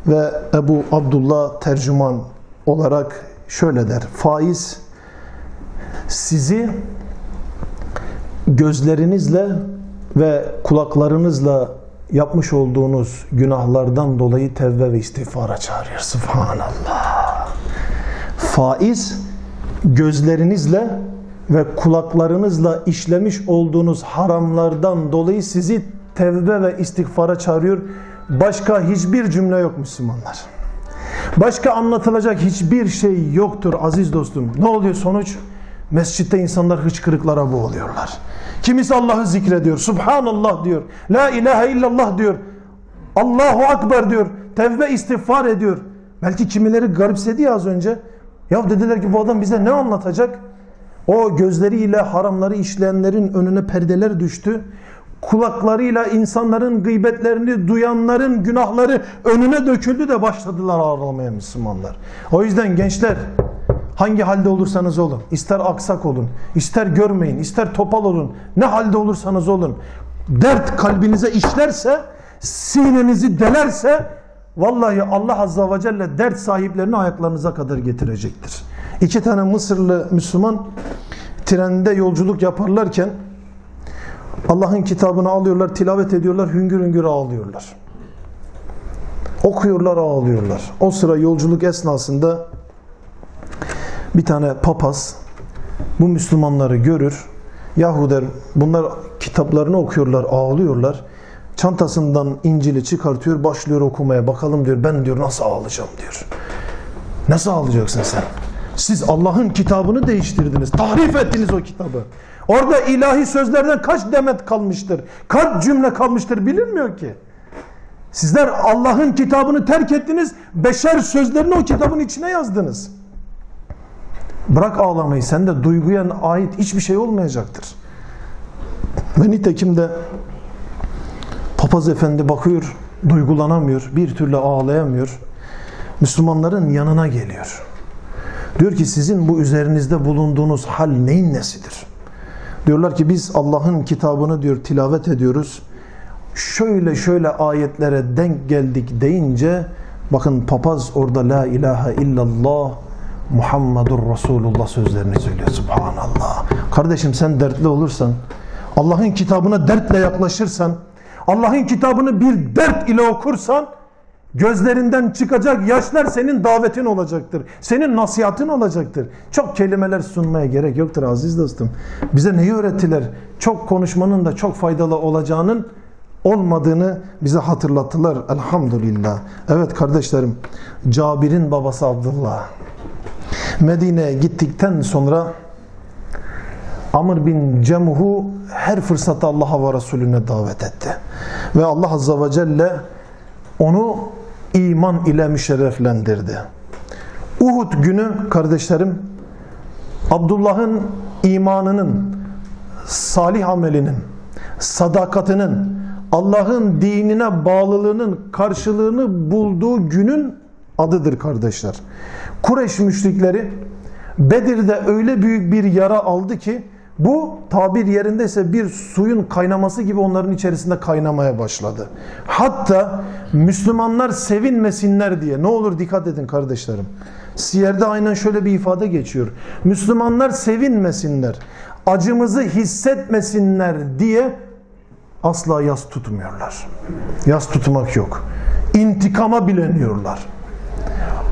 ve Ebu Abdullah tercüman olarak şöyle der. Faiz sizi gözlerinizle ve kulaklarınızla yapmış olduğunuz günahlardan dolayı tevbe ve istiğfara çağırıyor. Subhanallah. Faiz gözlerinizle ve kulaklarınızla işlemiş olduğunuz haramlardan dolayı sizi tevbe ve istiğfara çağırıyor. Başka hiçbir cümle yok Müslümanlar. Başka anlatılacak hiçbir şey yoktur aziz dostum. Ne oluyor sonuç? Mescitte insanlar hıçkırıklara boğuluyorlar. Kimisi Allah'ı zikrediyor. Subhanallah diyor. La ilahe illallah diyor. Allahu Akbar diyor. Tevbe istiğfar ediyor. Belki kimileri garipsedi ya az önce. Ya dediler ki bu adam bize ne anlatacak? O gözleriyle haramları işleyenlerin önüne perdeler düştü. Kulaklarıyla insanların gıybetlerini duyanların günahları önüne döküldü de başladılar ağlamaya Müslümanlar. O yüzden gençler Hangi halde olursanız olun. ister aksak olun. ister görmeyin. ister topal olun. Ne halde olursanız olun. Dert kalbinize işlerse, sinenizi delerse vallahi Allah Azza ve Celle dert sahiplerini ayaklarınıza kadar getirecektir. İki tane Mısırlı Müslüman trende yolculuk yaparlarken Allah'ın kitabını alıyorlar, tilavet ediyorlar, hüngür hüngür ağlıyorlar. Okuyorlar, ağlıyorlar. O sıra yolculuk esnasında bir tane papaz bu Müslümanları görür. Yahu bunlar kitaplarını okuyorlar, ağlıyorlar. Çantasından İncil'i çıkartıyor, başlıyor okumaya. Bakalım diyor ben diyor nasıl ağlayacağım diyor. Nasıl ağlayacaksın sen? Siz Allah'ın kitabını değiştirdiniz. Tahrif ettiniz o kitabı. Orada ilahi sözlerden kaç demet kalmıştır? Kaç cümle kalmıştır bilinmiyor ki. Sizler Allah'ın kitabını terk ettiniz. Beşer sözlerini o kitabın içine yazdınız. Bırak ağlamayı. Sende duyguya ait hiçbir şey olmayacaktır. Ve nitekim de papaz efendi bakıyor, duygulanamıyor, bir türlü ağlayamıyor. Müslümanların yanına geliyor. Diyor ki sizin bu üzerinizde bulunduğunuz hal neyin nesidir? Diyorlar ki biz Allah'ın kitabını diyor tilavet ediyoruz. Şöyle şöyle ayetlere denk geldik deyince bakın papaz orada la ilahe illallah Muhammedur Resulullah sözlerini söylüyor. Subhanallah. Kardeşim sen dertli olursan, Allah'ın kitabına dertle yaklaşırsan, Allah'ın kitabını bir dert ile okursan, gözlerinden çıkacak yaşlar senin davetin olacaktır. Senin nasihatin olacaktır. Çok kelimeler sunmaya gerek yoktur aziz dostum. Bize neyi öğrettiler? Çok konuşmanın da çok faydalı olacağının olmadığını bize hatırlattılar. Elhamdülillah. Evet kardeşlerim, Cabir'in babası Abdullah. Medine'ye gittikten sonra Amr bin Cemhu her fırsatta Allah'a ve Resulüne davet etti. Ve Allah Azze ve Celle onu iman ile müşerreflendirdi. Uhud günü kardeşlerim Abdullah'ın imanının, salih amelinin, sadakatinin, Allah'ın dinine bağlılığının karşılığını bulduğu günün adıdır kardeşler. Kureyş müşrikleri Bedir'de öyle büyük bir yara aldı ki bu tabir yerindeyse bir suyun kaynaması gibi onların içerisinde kaynamaya başladı. Hatta Müslümanlar sevinmesinler diye ne olur dikkat edin kardeşlerim. Siyer'de aynen şöyle bir ifade geçiyor. Müslümanlar sevinmesinler, acımızı hissetmesinler diye asla yas tutmuyorlar. Yas tutmak yok. İntikama bileniyorlar.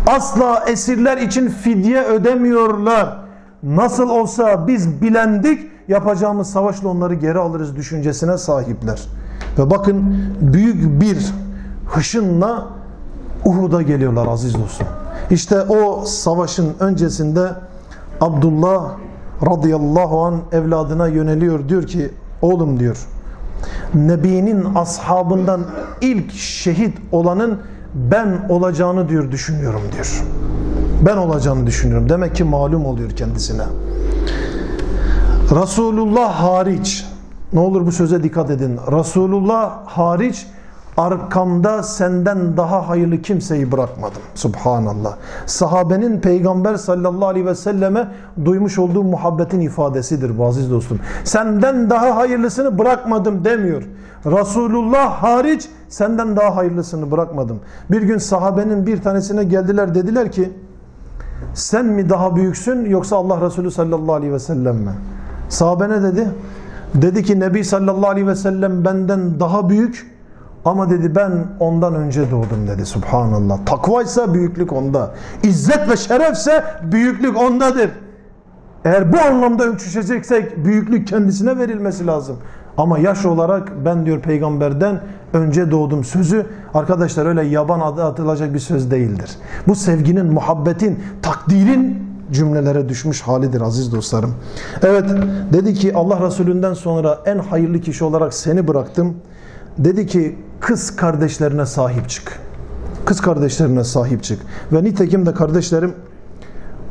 Asla esirler için fidye ödemiyorlar. Nasıl olsa biz bilendik yapacağımız savaşla onları geri alırız düşüncesine sahipler. Ve bakın büyük bir hışınla Uhud'a geliyorlar aziz dostum. İşte o savaşın öncesinde Abdullah radıyallahu an evladına yöneliyor diyor ki oğlum diyor Nebi'nin ashabından ilk şehit olanın ben olacağını diyor düşünüyorum diyor. Ben olacağını düşünüyorum. Demek ki malum oluyor kendisine. Resulullah hariç ne olur bu söze dikkat edin. Resulullah hariç arkamda senden daha hayırlı kimseyi bırakmadım. Subhanallah. Sahabenin peygamber sallallahu aleyhi ve selleme duymuş olduğu muhabbetin ifadesidir bu aziz dostum. Senden daha hayırlısını bırakmadım demiyor. Resulullah hariç senden daha hayırlısını bırakmadım. Bir gün sahabenin bir tanesine geldiler dediler ki sen mi daha büyüksün yoksa Allah Resulü sallallahu aleyhi ve sellem mi? Sahabe ne dedi? Dedi ki Nebi sallallahu aleyhi ve sellem benden daha büyük ama dedi ben ondan önce doğdum dedi subhanallah. Takvaysa büyüklük onda. İzzet ve şerefse büyüklük ondadır. Eğer bu anlamda ölçüşeceksek büyüklük kendisine verilmesi lazım. Ama yaş olarak ben diyor peygamberden önce doğdum sözü arkadaşlar öyle yaban adı atılacak bir söz değildir. Bu sevginin, muhabbetin, takdirin cümlelere düşmüş halidir aziz dostlarım. Evet dedi ki Allah Resulünden sonra en hayırlı kişi olarak seni bıraktım. Dedi ki kız kardeşlerine sahip çık. Kız kardeşlerine sahip çık. Ve nitekim de kardeşlerim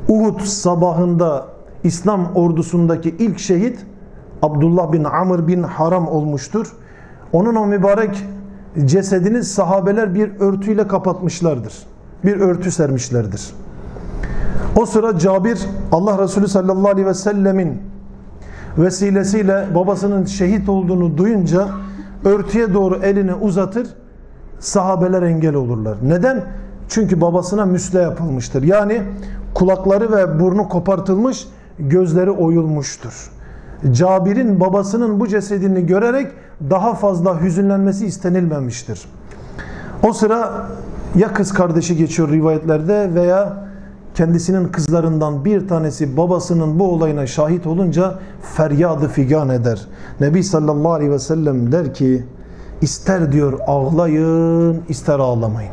Uhud sabahında İslam ordusundaki ilk şehit Abdullah bin Amr bin Haram olmuştur. Onun o mübarek cesedini sahabeler bir örtüyle kapatmışlardır. Bir örtü sermişlerdir. O sıra Cabir Allah Resulü sallallahu aleyhi ve sellemin vesilesiyle babasının şehit olduğunu duyunca örtüye doğru elini uzatır sahabeler engel olurlar. Neden? Çünkü babasına müsle yapılmıştır. Yani kulakları ve burnu kopartılmış, gözleri oyulmuştur. Cabir'in babasının bu cesedini görerek daha fazla hüzünlenmesi istenilmemiştir. O sıra ya kız kardeşi geçiyor rivayetlerde veya kendisinin kızlarından bir tanesi babasının bu olayına şahit olunca feryadı figan eder. Nebi sallallahu aleyhi ve sellem der ki ister diyor ağlayın ister ağlamayın.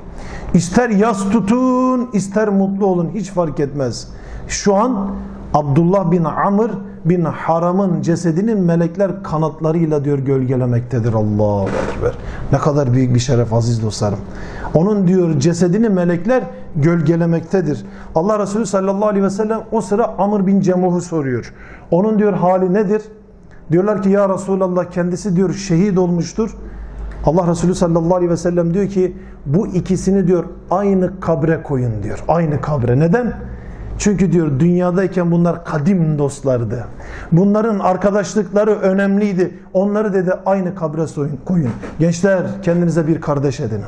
İster yas tutun ister mutlu olun hiç fark etmez. Şu an Abdullah bin Amr bin Haram'ın cesedinin melekler kanatlarıyla diyor gölgelemektedir. Allahu Ekber. Ne kadar büyük bir şeref aziz dostlarım. Onun diyor cesedini melekler gölgelemektedir. Allah Resulü sallallahu aleyhi ve sellem o sıra Amr bin Cemuh'u soruyor. Onun diyor hali nedir? Diyorlar ki ya Resulallah kendisi diyor şehit olmuştur. Allah Resulü sallallahu aleyhi ve sellem diyor ki bu ikisini diyor aynı kabre koyun diyor. Aynı kabre. Neden? Çünkü diyor dünyadayken bunlar kadim dostlardı. Bunların arkadaşlıkları önemliydi. Onları dedi aynı kabre koyun. Gençler kendinize bir kardeş edinin.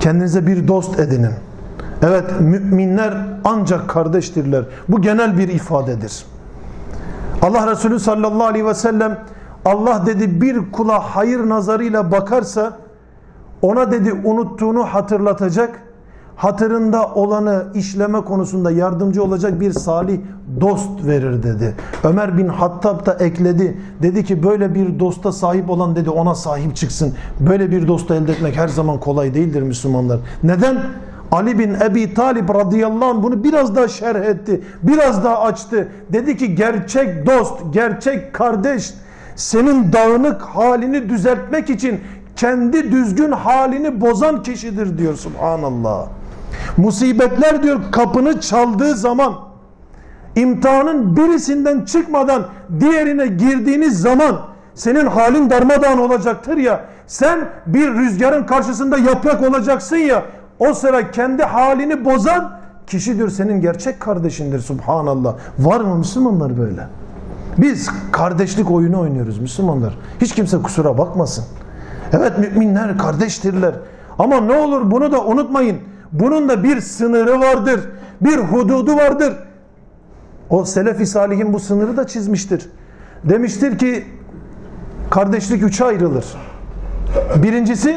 Kendinize bir dost edinin. Evet müminler ancak kardeştirler. Bu genel bir ifadedir. Allah Resulü sallallahu aleyhi ve sellem Allah dedi bir kula hayır nazarıyla bakarsa ona dedi unuttuğunu hatırlatacak hatırında olanı işleme konusunda yardımcı olacak bir salih dost verir dedi. Ömer bin Hattab da ekledi. Dedi ki böyle bir dosta sahip olan dedi ona sahip çıksın. Böyle bir dostu elde etmek her zaman kolay değildir Müslümanlar. Neden? Ali bin Ebi Talib radıyallahu anh bunu biraz daha şerh etti. Biraz daha açtı. Dedi ki gerçek dost, gerçek kardeş senin dağınık halini düzeltmek için kendi düzgün halini bozan kişidir diyor subhanallah. Musibetler diyor kapını çaldığı zaman imtihanın birisinden çıkmadan diğerine girdiğiniz zaman senin halin darmadağın olacaktır ya sen bir rüzgarın karşısında yaprak olacaksın ya o sıra kendi halini bozan kişi diyor senin gerçek kardeşindir subhanallah. Var mı Müslümanlar böyle? Biz kardeşlik oyunu oynuyoruz Müslümanlar. Hiç kimse kusura bakmasın. Evet müminler kardeştirler. Ama ne olur bunu da unutmayın. Bunun da bir sınırı vardır. Bir hududu vardır. O Selefi Salih'in bu sınırı da çizmiştir. Demiştir ki kardeşlik üçe ayrılır. Birincisi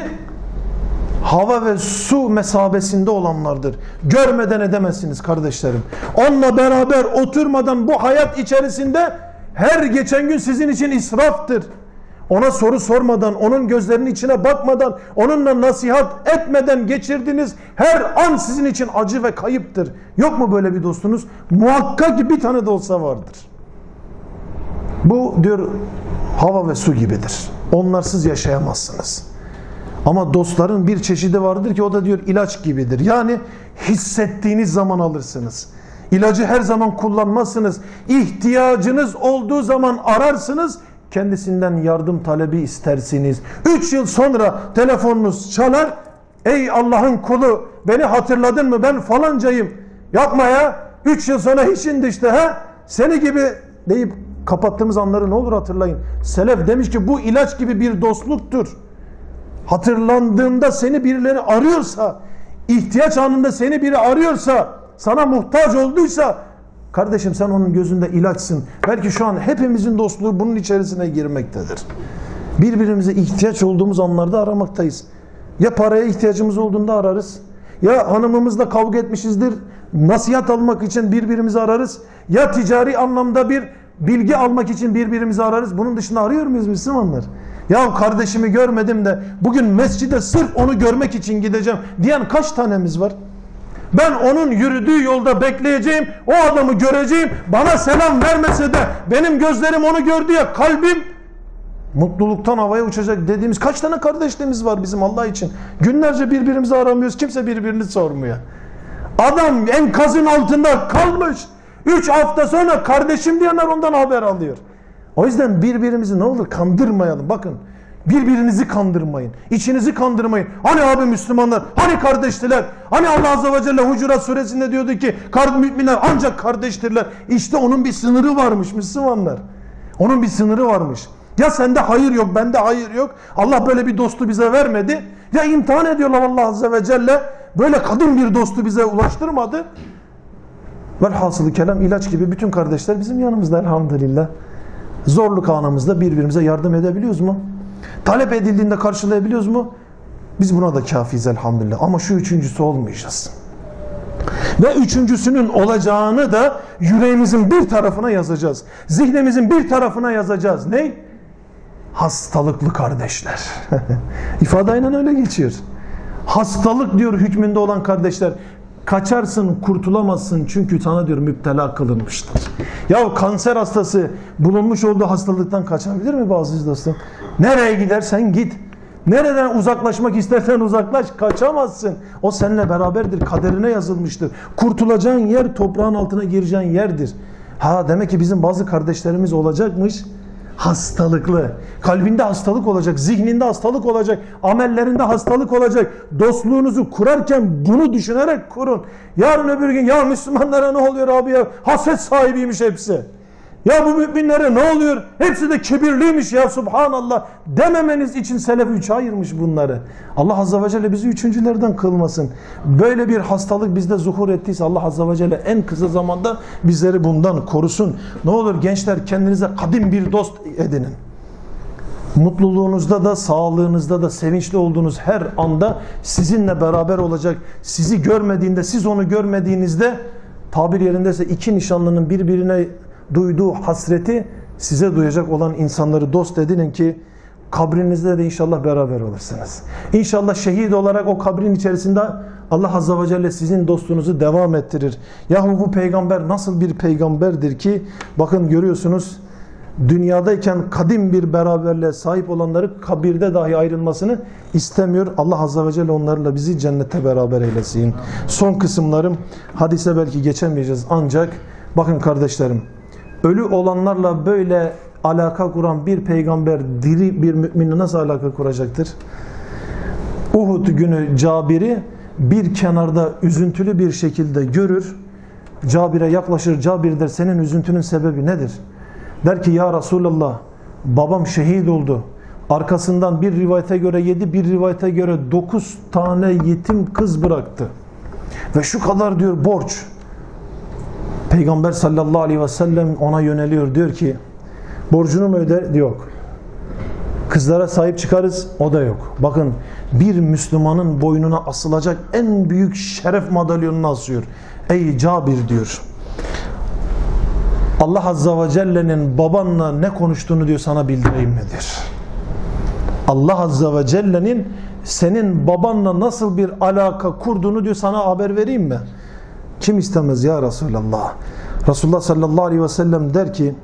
hava ve su mesabesinde olanlardır. Görmeden edemezsiniz kardeşlerim. Onunla beraber oturmadan bu hayat içerisinde her geçen gün sizin için israftır. Ona soru sormadan, onun gözlerinin içine bakmadan, onunla nasihat etmeden geçirdiğiniz her an sizin için acı ve kayıptır. Yok mu böyle bir dostunuz? Muhakkak bir tane de olsa vardır. Bu diyor hava ve su gibidir. Onlarsız yaşayamazsınız. Ama dostların bir çeşidi vardır ki o da diyor ilaç gibidir. Yani hissettiğiniz zaman alırsınız. İlacı her zaman kullanmazsınız. İhtiyacınız olduğu zaman ararsınız. Kendisinden yardım talebi istersiniz. Üç yıl sonra telefonunuz çalar. Ey Allah'ın kulu beni hatırladın mı ben falancayım. Yapma ya. Üç yıl sonra işin işte ha. Seni gibi deyip kapattığımız anları ne olur hatırlayın. Selef demiş ki bu ilaç gibi bir dostluktur. Hatırlandığında seni birileri arıyorsa, ihtiyaç anında seni biri arıyorsa, sana muhtaç olduysa kardeşim sen onun gözünde ilaçsın. Belki şu an hepimizin dostluğu bunun içerisine girmektedir. Birbirimize ihtiyaç olduğumuz anlarda aramaktayız. Ya paraya ihtiyacımız olduğunda ararız. Ya hanımımızla kavga etmişizdir. Nasihat almak için birbirimizi ararız. Ya ticari anlamda bir bilgi almak için birbirimizi ararız. Bunun dışında arıyor muyuz Müslümanlar? Ya kardeşimi görmedim de bugün mescide sırf onu görmek için gideceğim diyen kaç tanemiz var? Ben onun yürüdüğü yolda bekleyeceğim, o adamı göreceğim, bana selam vermese de benim gözlerim onu gördü ya kalbim mutluluktan havaya uçacak dediğimiz kaç tane kardeşliğimiz var bizim Allah için. Günlerce birbirimizi aramıyoruz, kimse birbirini sormuyor. Adam enkazın altında kalmış. Üç hafta sonra kardeşim diyenler ondan haber alıyor. O yüzden birbirimizi ne olur kandırmayalım. Bakın birbirinizi kandırmayın. İçinizi kandırmayın. Hani abi Müslümanlar, hani kardeştiler, hani Allah Azze ve Celle Hucurat suresinde diyordu ki müminler ancak kardeştirler. İşte onun bir sınırı varmış Müslümanlar. Onun bir sınırı varmış. Ya sende hayır yok, bende hayır yok. Allah böyle bir dostu bize vermedi. Ya imtihan ediyorlar Allah Azze ve Celle. Böyle kadın bir dostu bize ulaştırmadı. Velhasılı kelam ilaç gibi bütün kardeşler bizim yanımızda elhamdülillah. Zorluk anımızda birbirimize yardım edebiliyoruz mu? Talep edildiğinde karşılayabiliyoruz mu? Biz buna da kafiyiz elhamdülillah. Ama şu üçüncüsü olmayacağız. Ve üçüncüsünün olacağını da yüreğimizin bir tarafına yazacağız. Zihnimizin bir tarafına yazacağız. Ne? Hastalıklı kardeşler. [LAUGHS] İfade aynen öyle geçiyor. Hastalık diyor hükmünde olan kardeşler. Kaçarsın kurtulamazsın çünkü sana diyor müptela kılınmıştır. Ya kanser hastası bulunmuş olduğu hastalıktan kaçabilir mi bazı dostum? Nereye gidersen git. Nereden uzaklaşmak istersen uzaklaş kaçamazsın. O seninle beraberdir. Kaderine yazılmıştır. Kurtulacağın yer toprağın altına gireceğin yerdir. Ha demek ki bizim bazı kardeşlerimiz olacakmış hastalıklı. Kalbinde hastalık olacak, zihninde hastalık olacak, amellerinde hastalık olacak. Dostluğunuzu kurarken bunu düşünerek kurun. Yarın öbür gün ya Müslümanlara ne oluyor abi ya? Haset sahibiymiş hepsi. Ya bu müminlere ne oluyor? Hepsi de kibirliymiş ya subhanallah. Dememeniz için selef üçe ayırmış bunları. Allah azze ve celle bizi üçüncülerden kılmasın. Böyle bir hastalık bizde zuhur ettiyse Allah azze ve celle en kısa zamanda bizleri bundan korusun. Ne olur gençler kendinize kadim bir dost edinin. Mutluluğunuzda da, sağlığınızda da, sevinçli olduğunuz her anda sizinle beraber olacak. Sizi görmediğinde, siz onu görmediğinizde tabir yerindeyse iki nişanlının birbirine duyduğu hasreti size duyacak olan insanları dost edinin ki kabrinizde de inşallah beraber olursunuz. İnşallah şehit olarak o kabrin içerisinde Allah Azze ve Celle sizin dostunuzu devam ettirir. Yahu bu peygamber nasıl bir peygamberdir ki bakın görüyorsunuz dünyadayken kadim bir beraberliğe sahip olanları kabirde dahi ayrılmasını istemiyor. Allah Azze ve Celle onlarla bizi cennette beraber eylesin. Son kısımlarım hadise belki geçemeyeceğiz ancak bakın kardeşlerim ölü olanlarla böyle alaka kuran bir peygamber diri bir müminle nasıl alaka kuracaktır? Uhud günü Cabir'i bir kenarda üzüntülü bir şekilde görür. Cabir'e yaklaşır. Cabir der senin üzüntünün sebebi nedir? Der ki ya Resulallah babam şehit oldu. Arkasından bir rivayete göre yedi, bir rivayete göre dokuz tane yetim kız bıraktı. Ve şu kadar diyor borç. Peygamber sallallahu aleyhi ve sellem ona yöneliyor. Diyor ki borcunu mu öder? Yok. Kızlara sahip çıkarız. O da yok. Bakın bir Müslümanın boynuna asılacak en büyük şeref madalyonunu asıyor. Ey Cabir diyor. Allah Azza ve Celle'nin babanla ne konuştuğunu diyor sana bildireyim mi. Allah Azza ve Celle'nin senin babanla nasıl bir alaka kurduğunu diyor sana haber vereyim mi? Kim istemez ya Resulallah? Resulullah sallallahu aleyhi ve sellem der ki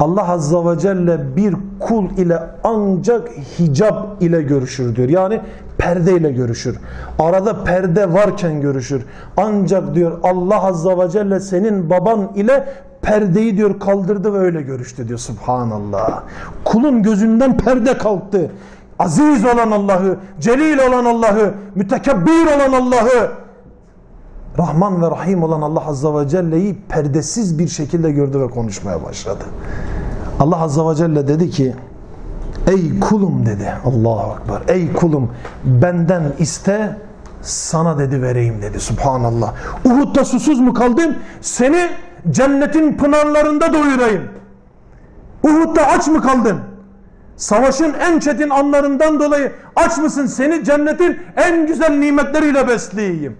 Allah Azza ve Celle bir kul ile ancak hicap ile görüşür diyor. Yani perde ile görüşür. Arada perde varken görüşür. Ancak diyor Allah Azza ve Celle senin baban ile perdeyi diyor kaldırdı ve öyle görüştü diyor. Subhanallah. Kulun gözünden perde kalktı. Aziz olan Allah'ı, celil olan Allah'ı, mütekebbir olan Allah'ı, Rahman ve Rahim olan Allah Azza ve Celle'yi perdesiz bir şekilde gördü ve konuşmaya başladı. Allah Azza ve Celle dedi ki Ey kulum dedi Allahu Ekber Ey kulum benden iste sana dedi vereyim dedi Subhanallah. Uhud'da susuz mu kaldın seni cennetin pınarlarında doyurayım. Uhud'da aç mı kaldın savaşın en çetin anlarından dolayı aç mısın? Seni cennetin en güzel nimetleriyle besleyeyim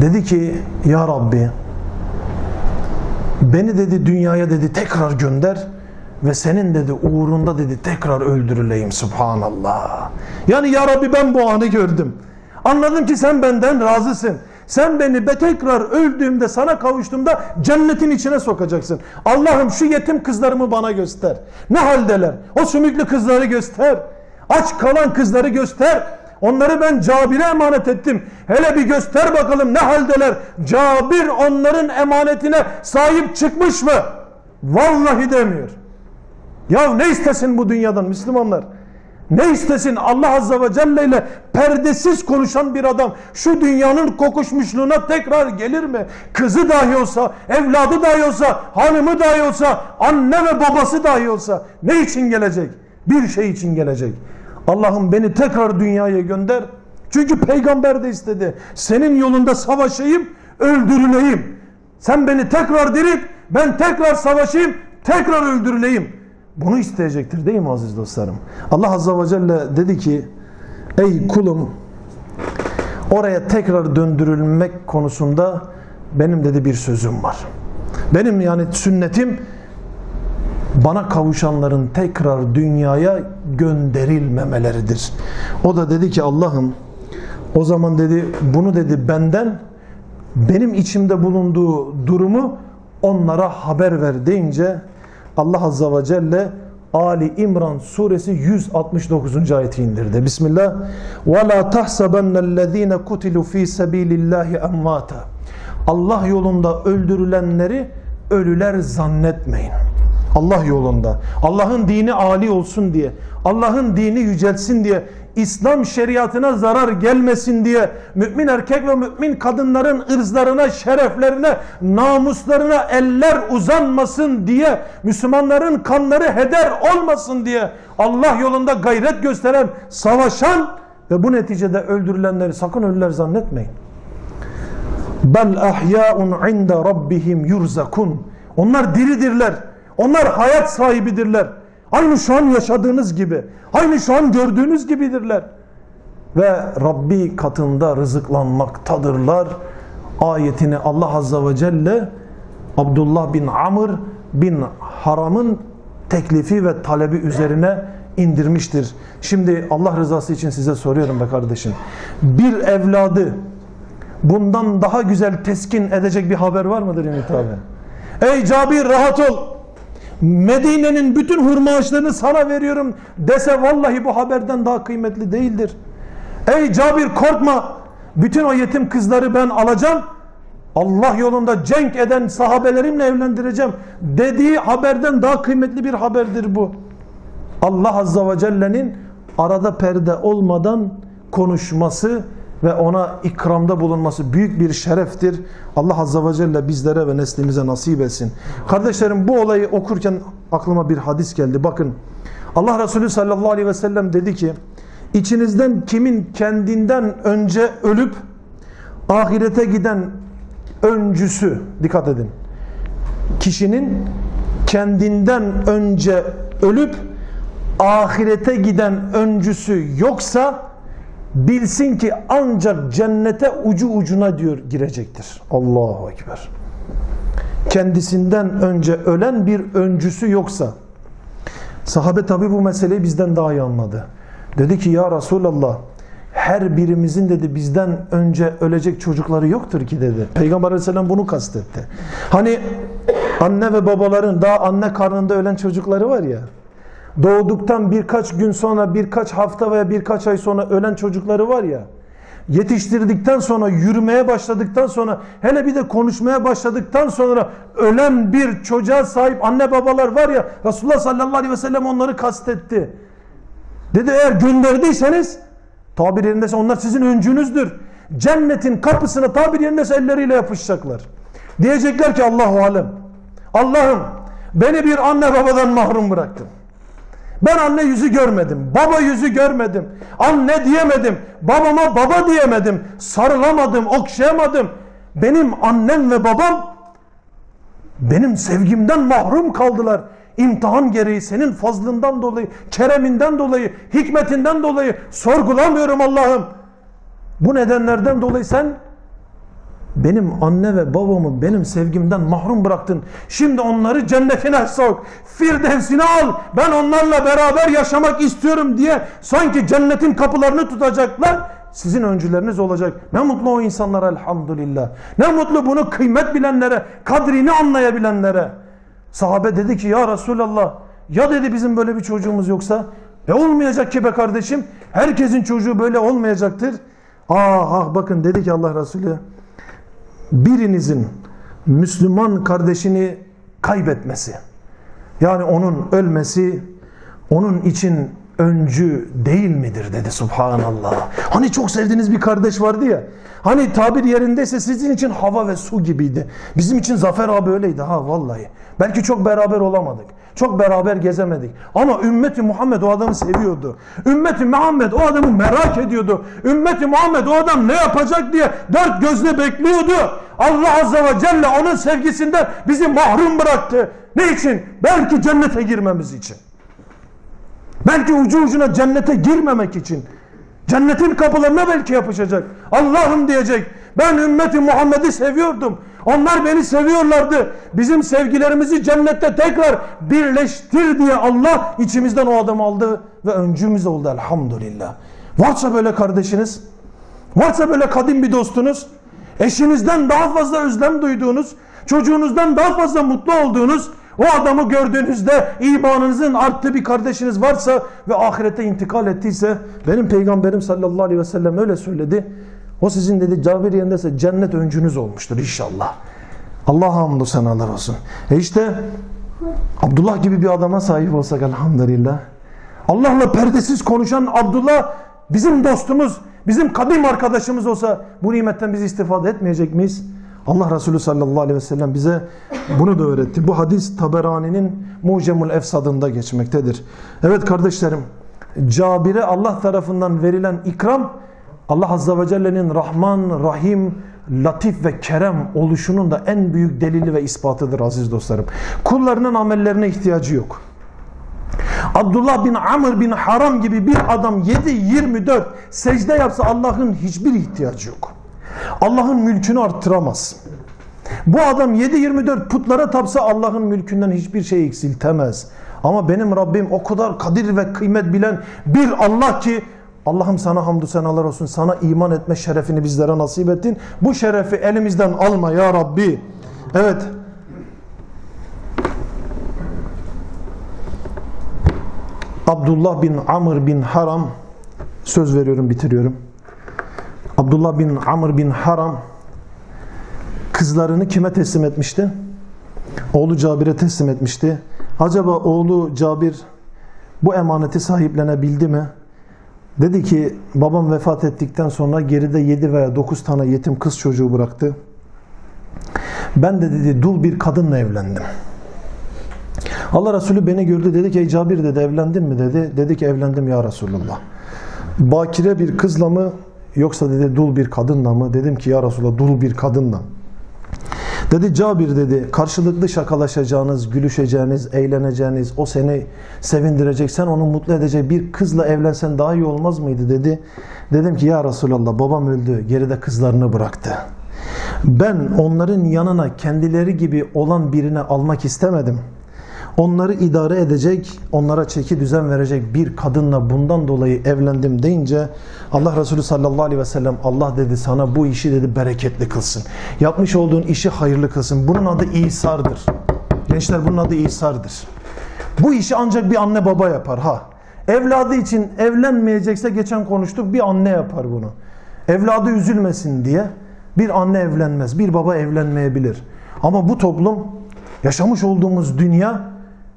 dedi ki ya Rabbi beni dedi dünyaya dedi tekrar gönder ve senin dedi uğrunda dedi tekrar öldürüleyim subhanallah. Yani ya Rabbi ben bu anı gördüm. Anladım ki sen benden razısın. Sen beni be tekrar öldüğümde sana kavuştuğumda cennetin içine sokacaksın. Allah'ım şu yetim kızlarımı bana göster. Ne haldeler? O sümüklü kızları göster. Aç kalan kızları göster. Onları ben Cabir'e emanet ettim. Hele bir göster bakalım ne haldeler. Cabir onların emanetine sahip çıkmış mı? Vallahi demiyor. Ya ne istesin bu dünyadan Müslümanlar? Ne istesin Allah Azze ve Celle ile perdesiz konuşan bir adam şu dünyanın kokuşmuşluğuna tekrar gelir mi? Kızı dahi olsa, evladı dahi olsa, hanımı dahi olsa, anne ve babası dahi olsa ne için gelecek? Bir şey için gelecek. Allah'ım beni tekrar dünyaya gönder. Çünkü peygamber de istedi. Senin yolunda savaşayım, öldürüleyim. Sen beni tekrar dirit, ben tekrar savaşayım, tekrar öldürüleyim. Bunu isteyecektir değil mi aziz dostlarım? Allah Azze ve Celle dedi ki Ey kulum oraya tekrar döndürülmek konusunda benim dedi bir sözüm var. Benim yani sünnetim bana kavuşanların tekrar dünyaya gönderilmemeleridir. O da dedi ki Allah'ım o zaman dedi bunu dedi benden benim içimde bulunduğu durumu onlara haber ver deyince Allah Azza ve Celle Ali İmran suresi 169. ayeti indirdi. Bismillah. وَلَا تَحْسَبَنَّ الَّذ۪ينَ كُتِلُوا ف۪ي سَب۪يلِ اللّٰهِ اَمْوَاتًا Allah yolunda öldürülenleri ölüler zannetmeyin. Allah yolunda. Allah'ın dini âli olsun diye. Allah'ın dini yücelsin diye. İslam şeriatına zarar gelmesin diye. Mümin erkek ve mümin kadınların ırzlarına, şereflerine, namuslarına eller uzanmasın diye. Müslümanların kanları heder olmasın diye. Allah yolunda gayret gösteren, savaşan ve bu neticede öldürülenleri sakın ölüler zannetmeyin. Bel ahya'un inde rabbihim yurzakun. Onlar diridirler. Onlar hayat sahibidirler. Aynı şu an yaşadığınız gibi. Aynı şu an gördüğünüz gibidirler. Ve Rabbi katında rızıklanmaktadırlar. Ayetini Allah Azza ve Celle Abdullah bin Amr bin Haram'ın teklifi ve talebi üzerine indirmiştir. Şimdi Allah rızası için size soruyorum be kardeşim. Bir evladı bundan daha güzel teskin edecek bir haber var mıdır Ümit abi? Ey Cabir rahat ol. Medine'nin bütün hurma ağaçlarını sana veriyorum dese vallahi bu haberden daha kıymetli değildir. Ey Cabir korkma. Bütün o yetim kızları ben alacağım. Allah yolunda cenk eden sahabelerimle evlendireceğim dediği haberden daha kıymetli bir haberdir bu. Allah Azza ve Celle'nin arada perde olmadan konuşması ve ona ikramda bulunması büyük bir şereftir. Allah Azze ve Celle bizlere ve neslimize nasip etsin. Kardeşlerim bu olayı okurken aklıma bir hadis geldi. Bakın Allah Resulü sallallahu aleyhi ve sellem dedi ki içinizden kimin kendinden önce ölüp ahirete giden öncüsü dikkat edin. Kişinin kendinden önce ölüp ahirete giden öncüsü yoksa bilsin ki ancak cennete ucu ucuna diyor girecektir. Allahu Ekber. Kendisinden önce ölen bir öncüsü yoksa sahabe tabi bu meseleyi bizden daha iyi anladı. Dedi ki ya Resulallah her birimizin dedi bizden önce ölecek çocukları yoktur ki dedi. Peygamber aleyhisselam bunu kastetti. Hani anne ve babaların daha anne karnında ölen çocukları var ya doğduktan birkaç gün sonra birkaç hafta veya birkaç ay sonra ölen çocukları var ya yetiştirdikten sonra yürümeye başladıktan sonra hele bir de konuşmaya başladıktan sonra ölen bir çocuğa sahip anne babalar var ya Resulullah sallallahu aleyhi ve sellem onları kastetti. Dedi eğer gönderdiyseniz tabir yerindeyse onlar sizin öncünüzdür. Cennetin kapısına tabir yerindeyse elleriyle yapışacaklar. Diyecekler ki Allahu alem. Allah'ım beni bir anne babadan mahrum bıraktın. Ben anne yüzü görmedim. Baba yüzü görmedim. Anne diyemedim. Babama baba diyemedim. Sarılamadım, okşayamadım. Benim annem ve babam benim sevgimden mahrum kaldılar. İmtihan gereği senin fazlından dolayı, kereminden dolayı, hikmetinden dolayı sorgulamıyorum Allah'ım. Bu nedenlerden dolayı sen benim anne ve babamı benim sevgimden mahrum bıraktın. Şimdi onları cennetine sok. Firdevsine al. Ben onlarla beraber yaşamak istiyorum diye sanki cennetin kapılarını tutacaklar. Sizin öncüleriniz olacak. Ne mutlu o insanlara elhamdülillah. Ne mutlu bunu kıymet bilenlere, kadrini anlayabilenlere. Sahabe dedi ki ya Resulallah ya dedi bizim böyle bir çocuğumuz yoksa e olmayacak ki be kardeşim. Herkesin çocuğu böyle olmayacaktır. Ah ah bakın dedi ki Allah Resulü birinizin Müslüman kardeşini kaybetmesi yani onun ölmesi onun için öncü değil midir dedi subhanallah. Hani çok sevdiğiniz bir kardeş vardı ya. Hani tabir yerindeyse sizin için hava ve su gibiydi. Bizim için Zafer abi öyleydi ha vallahi. Belki çok beraber olamadık. Çok beraber gezemedik. Ama ümmeti Muhammed o adamı seviyordu. Ümmeti Muhammed o adamı merak ediyordu. Ümmeti Muhammed o adam ne yapacak diye dört gözle bekliyordu. Allah Azze ve Celle onun sevgisinden bizi mahrum bıraktı. Ne için? Belki cennete girmemiz için. Belki ucu ucuna cennete girmemek için. Cennetin kapılarına belki yapışacak. Allah'ım diyecek. Ben ümmeti Muhammed'i seviyordum. Onlar beni seviyorlardı. Bizim sevgilerimizi cennette tekrar birleştir diye Allah içimizden o adamı aldı ve öncümüz oldu elhamdülillah. Varsa böyle kardeşiniz, varsa böyle kadim bir dostunuz, eşinizden daha fazla özlem duyduğunuz, çocuğunuzdan daha fazla mutlu olduğunuz, o adamı gördüğünüzde imanınızın arttığı bir kardeşiniz varsa ve ahirete intikal ettiyse benim peygamberim sallallahu aleyhi ve sellem öyle söyledi. O sizin dedi Cabir yerindeyse cennet öncünüz olmuştur inşallah. Allah hamdü senalar olsun. E işte Abdullah gibi bir adama sahip olsak elhamdülillah. Allah'la perdesiz konuşan Abdullah bizim dostumuz, bizim kadim arkadaşımız olsa bu nimetten biz istifade etmeyecek miyiz? Allah Resulü sallallahu aleyhi ve sellem bize bunu da öğretti. Bu hadis Taberani'nin Mucemul Efsad'ında geçmektedir. Evet kardeşlerim, Cabir'e Allah tarafından verilen ikram Allah Azze ve Celle'nin Rahman, Rahim, Latif ve Kerem oluşunun da en büyük delili ve ispatıdır aziz dostlarım. Kullarının amellerine ihtiyacı yok. Abdullah bin Amr bin Haram gibi bir adam 7-24 secde yapsa Allah'ın hiçbir ihtiyacı yok. Allah'ın mülkünü arttıramaz. Bu adam 7-24 putlara tapsa Allah'ın mülkünden hiçbir şey eksiltemez. Ama benim Rabbim o kadar kadir ve kıymet bilen bir Allah ki Allah'ım sana hamdü senalar olsun. Sana iman etme şerefini bizlere nasip ettin. Bu şerefi elimizden alma ya Rabbi. Evet. Abdullah bin Amr bin Haram söz veriyorum bitiriyorum. Abdullah bin Amr bin Haram kızlarını kime teslim etmişti? Oğlu Cabir'e teslim etmişti. Acaba oğlu Cabir bu emaneti sahiplenebildi mi? Dedi ki babam vefat ettikten sonra geride 7 veya 9 tane yetim kız çocuğu bıraktı. Ben de dedi dul bir kadınla evlendim. Allah Resulü beni gördü dedi ki ey Cabir dedi evlendin mi dedi. Dedi ki evlendim ya Resulullah. Bakire bir kızla mı yoksa dedi dul bir kadınla mı? Dedim ki ya Resulullah dul bir kadınla. Dedi Cabir dedi karşılıklı şakalaşacağınız, gülüşeceğiniz, eğleneceğiniz, o seni sevindirecek, sen onu mutlu edecek bir kızla evlensen daha iyi olmaz mıydı dedi. Dedim ki ya Resulallah babam öldü, geride kızlarını bıraktı. Ben onların yanına kendileri gibi olan birini almak istemedim. Onları idare edecek, onlara çeki düzen verecek bir kadınla bundan dolayı evlendim deyince Allah Resulü sallallahu aleyhi ve sellem Allah dedi sana bu işi dedi bereketli kılsın. Yapmış olduğun işi hayırlı kılsın. Bunun adı İsa'dır. Gençler bunun adı İsa'dır. Bu işi ancak bir anne baba yapar ha. Evladı için evlenmeyecekse geçen konuştuk bir anne yapar bunu. Evladı üzülmesin diye bir anne evlenmez, bir baba evlenmeyebilir. Ama bu toplum yaşamış olduğumuz dünya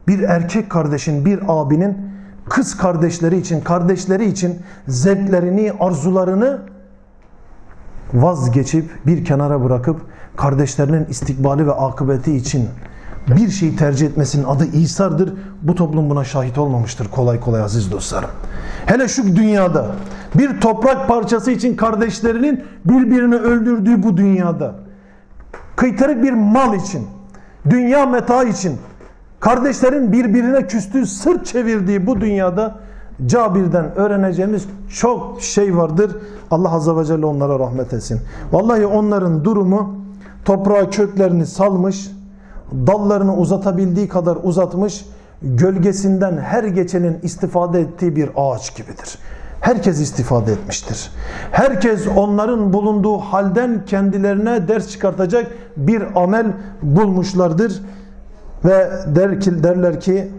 bir erkek kardeşin, bir abinin kız kardeşleri için, kardeşleri için zevklerini, arzularını vazgeçip bir kenara bırakıp kardeşlerinin istikbali ve akıbeti için bir şeyi tercih etmesinin adı İsa'dır. Bu toplum buna şahit olmamıştır kolay kolay aziz dostlarım. Hele şu dünyada bir toprak parçası için kardeşlerinin birbirini öldürdüğü bu dünyada kıytırık bir mal için, dünya meta için kardeşlerin birbirine küstüğü, sırt çevirdiği bu dünyada Cabir'den öğreneceğimiz çok şey vardır. Allah Azze ve Celle onlara rahmet etsin. Vallahi onların durumu toprağa köklerini salmış, dallarını uzatabildiği kadar uzatmış, gölgesinden her geçenin istifade ettiği bir ağaç gibidir. Herkes istifade etmiştir. Herkes onların bulunduğu halden kendilerine ders çıkartacak bir amel bulmuşlardır. Ve der ki, derler ki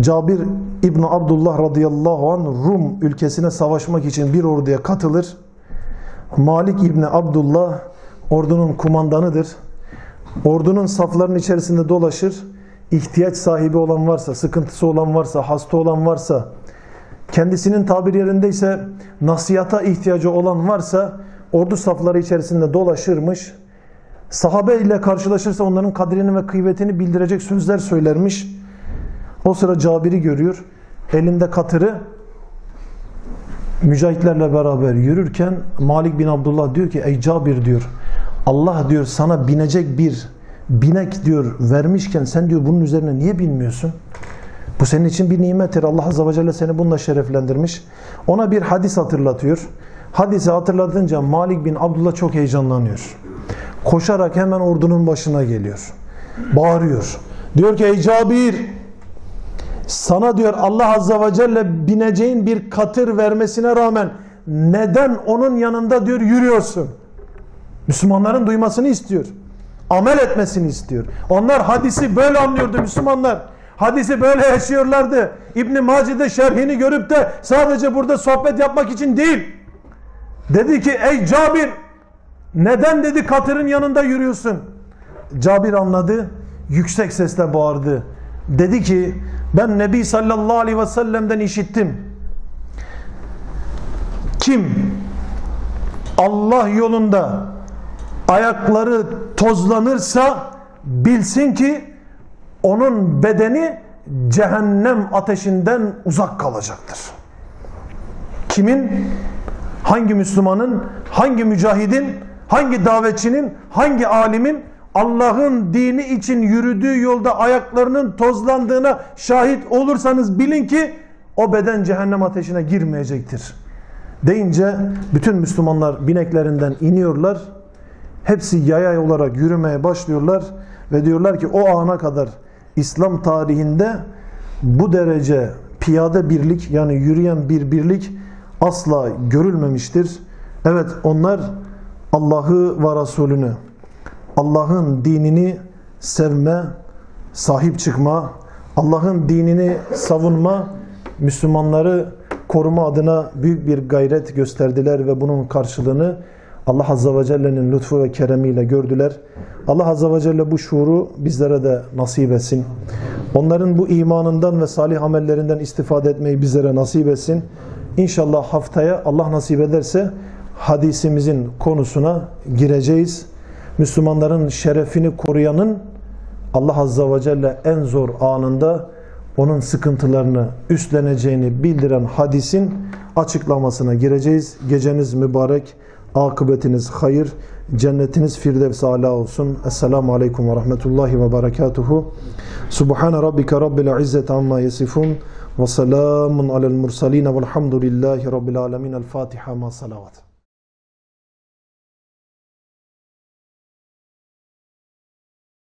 Cabir İbni Abdullah radıyallahu anh Rum ülkesine savaşmak için bir orduya katılır. Malik İbni Abdullah ordunun kumandanıdır. Ordunun saflarının içerisinde dolaşır. İhtiyaç sahibi olan varsa, sıkıntısı olan varsa, hasta olan varsa, kendisinin tabir yerindeyse nasihata ihtiyacı olan varsa ordu safları içerisinde dolaşırmış. Sahabe ile karşılaşırsa onların kadrini ve kıymetini bildirecek sözler söylermiş. O sıra Cabir'i görüyor. Elinde katırı mücahitlerle beraber yürürken Malik bin Abdullah diyor ki ey Cabir diyor Allah diyor sana binecek bir binek diyor vermişken sen diyor bunun üzerine niye binmiyorsun? Bu senin için bir nimettir. Allah Azze ve Celle seni bununla şereflendirmiş. Ona bir hadis hatırlatıyor. Hadisi hatırlatınca Malik bin Abdullah çok heyecanlanıyor. Koşarak hemen ordunun başına geliyor. Bağırıyor. Diyor ki ey Cabir sana diyor Allah Azze ve Celle bineceğin bir katır vermesine rağmen neden onun yanında diyor yürüyorsun? Müslümanların duymasını istiyor. Amel etmesini istiyor. Onlar hadisi böyle anlıyordu Müslümanlar. Hadisi böyle yaşıyorlardı. İbn Mace'de şerhini görüp de sadece burada sohbet yapmak için değil. Dedi ki ey Cabir neden dedi katırın yanında yürüyorsun? Cabir anladı. Yüksek sesle bağırdı. Dedi ki ben Nebi sallallahu aleyhi ve sellem'den işittim. Kim Allah yolunda ayakları tozlanırsa bilsin ki onun bedeni cehennem ateşinden uzak kalacaktır. Kimin? Hangi Müslümanın, hangi mücahidin, hangi davetçinin, hangi alimin Allah'ın dini için yürüdüğü yolda ayaklarının tozlandığına şahit olursanız bilin ki o beden cehennem ateşine girmeyecektir. Deyince bütün Müslümanlar bineklerinden iniyorlar. Hepsi yaya olarak yürümeye başlıyorlar ve diyorlar ki o ana kadar İslam tarihinde bu derece piyade birlik yani yürüyen bir birlik asla görülmemiştir. Evet onlar Allah'ı ve Resulünü Allah'ın dinini sevme, sahip çıkma, Allah'ın dinini savunma, Müslümanları koruma adına büyük bir gayret gösterdiler ve bunun karşılığını Allah Azze ve Celle'nin lütfu ve keremiyle gördüler. Allah Azze ve Celle bu şuuru bizlere de nasip etsin. Onların bu imanından ve salih amellerinden istifade etmeyi bizlere nasip etsin. İnşallah haftaya Allah nasip ederse hadisimizin konusuna gireceğiz. Müslümanların şerefini koruyanın Allah Azza ve Celle en zor anında onun sıkıntılarını üstleneceğini bildiren hadisin açıklamasına gireceğiz. Geceniz mübarek, akıbetiniz hayır, cennetiniz firdevs ala olsun. Esselamu Aleyküm ve Rahmetullahi ve Berekatuhu. Subhane Rabbike Rabbil İzzeti Amma Yesifun ve selamun alel mursaline velhamdülillahi Rabbil Alemin. El Fatiha ma salavat.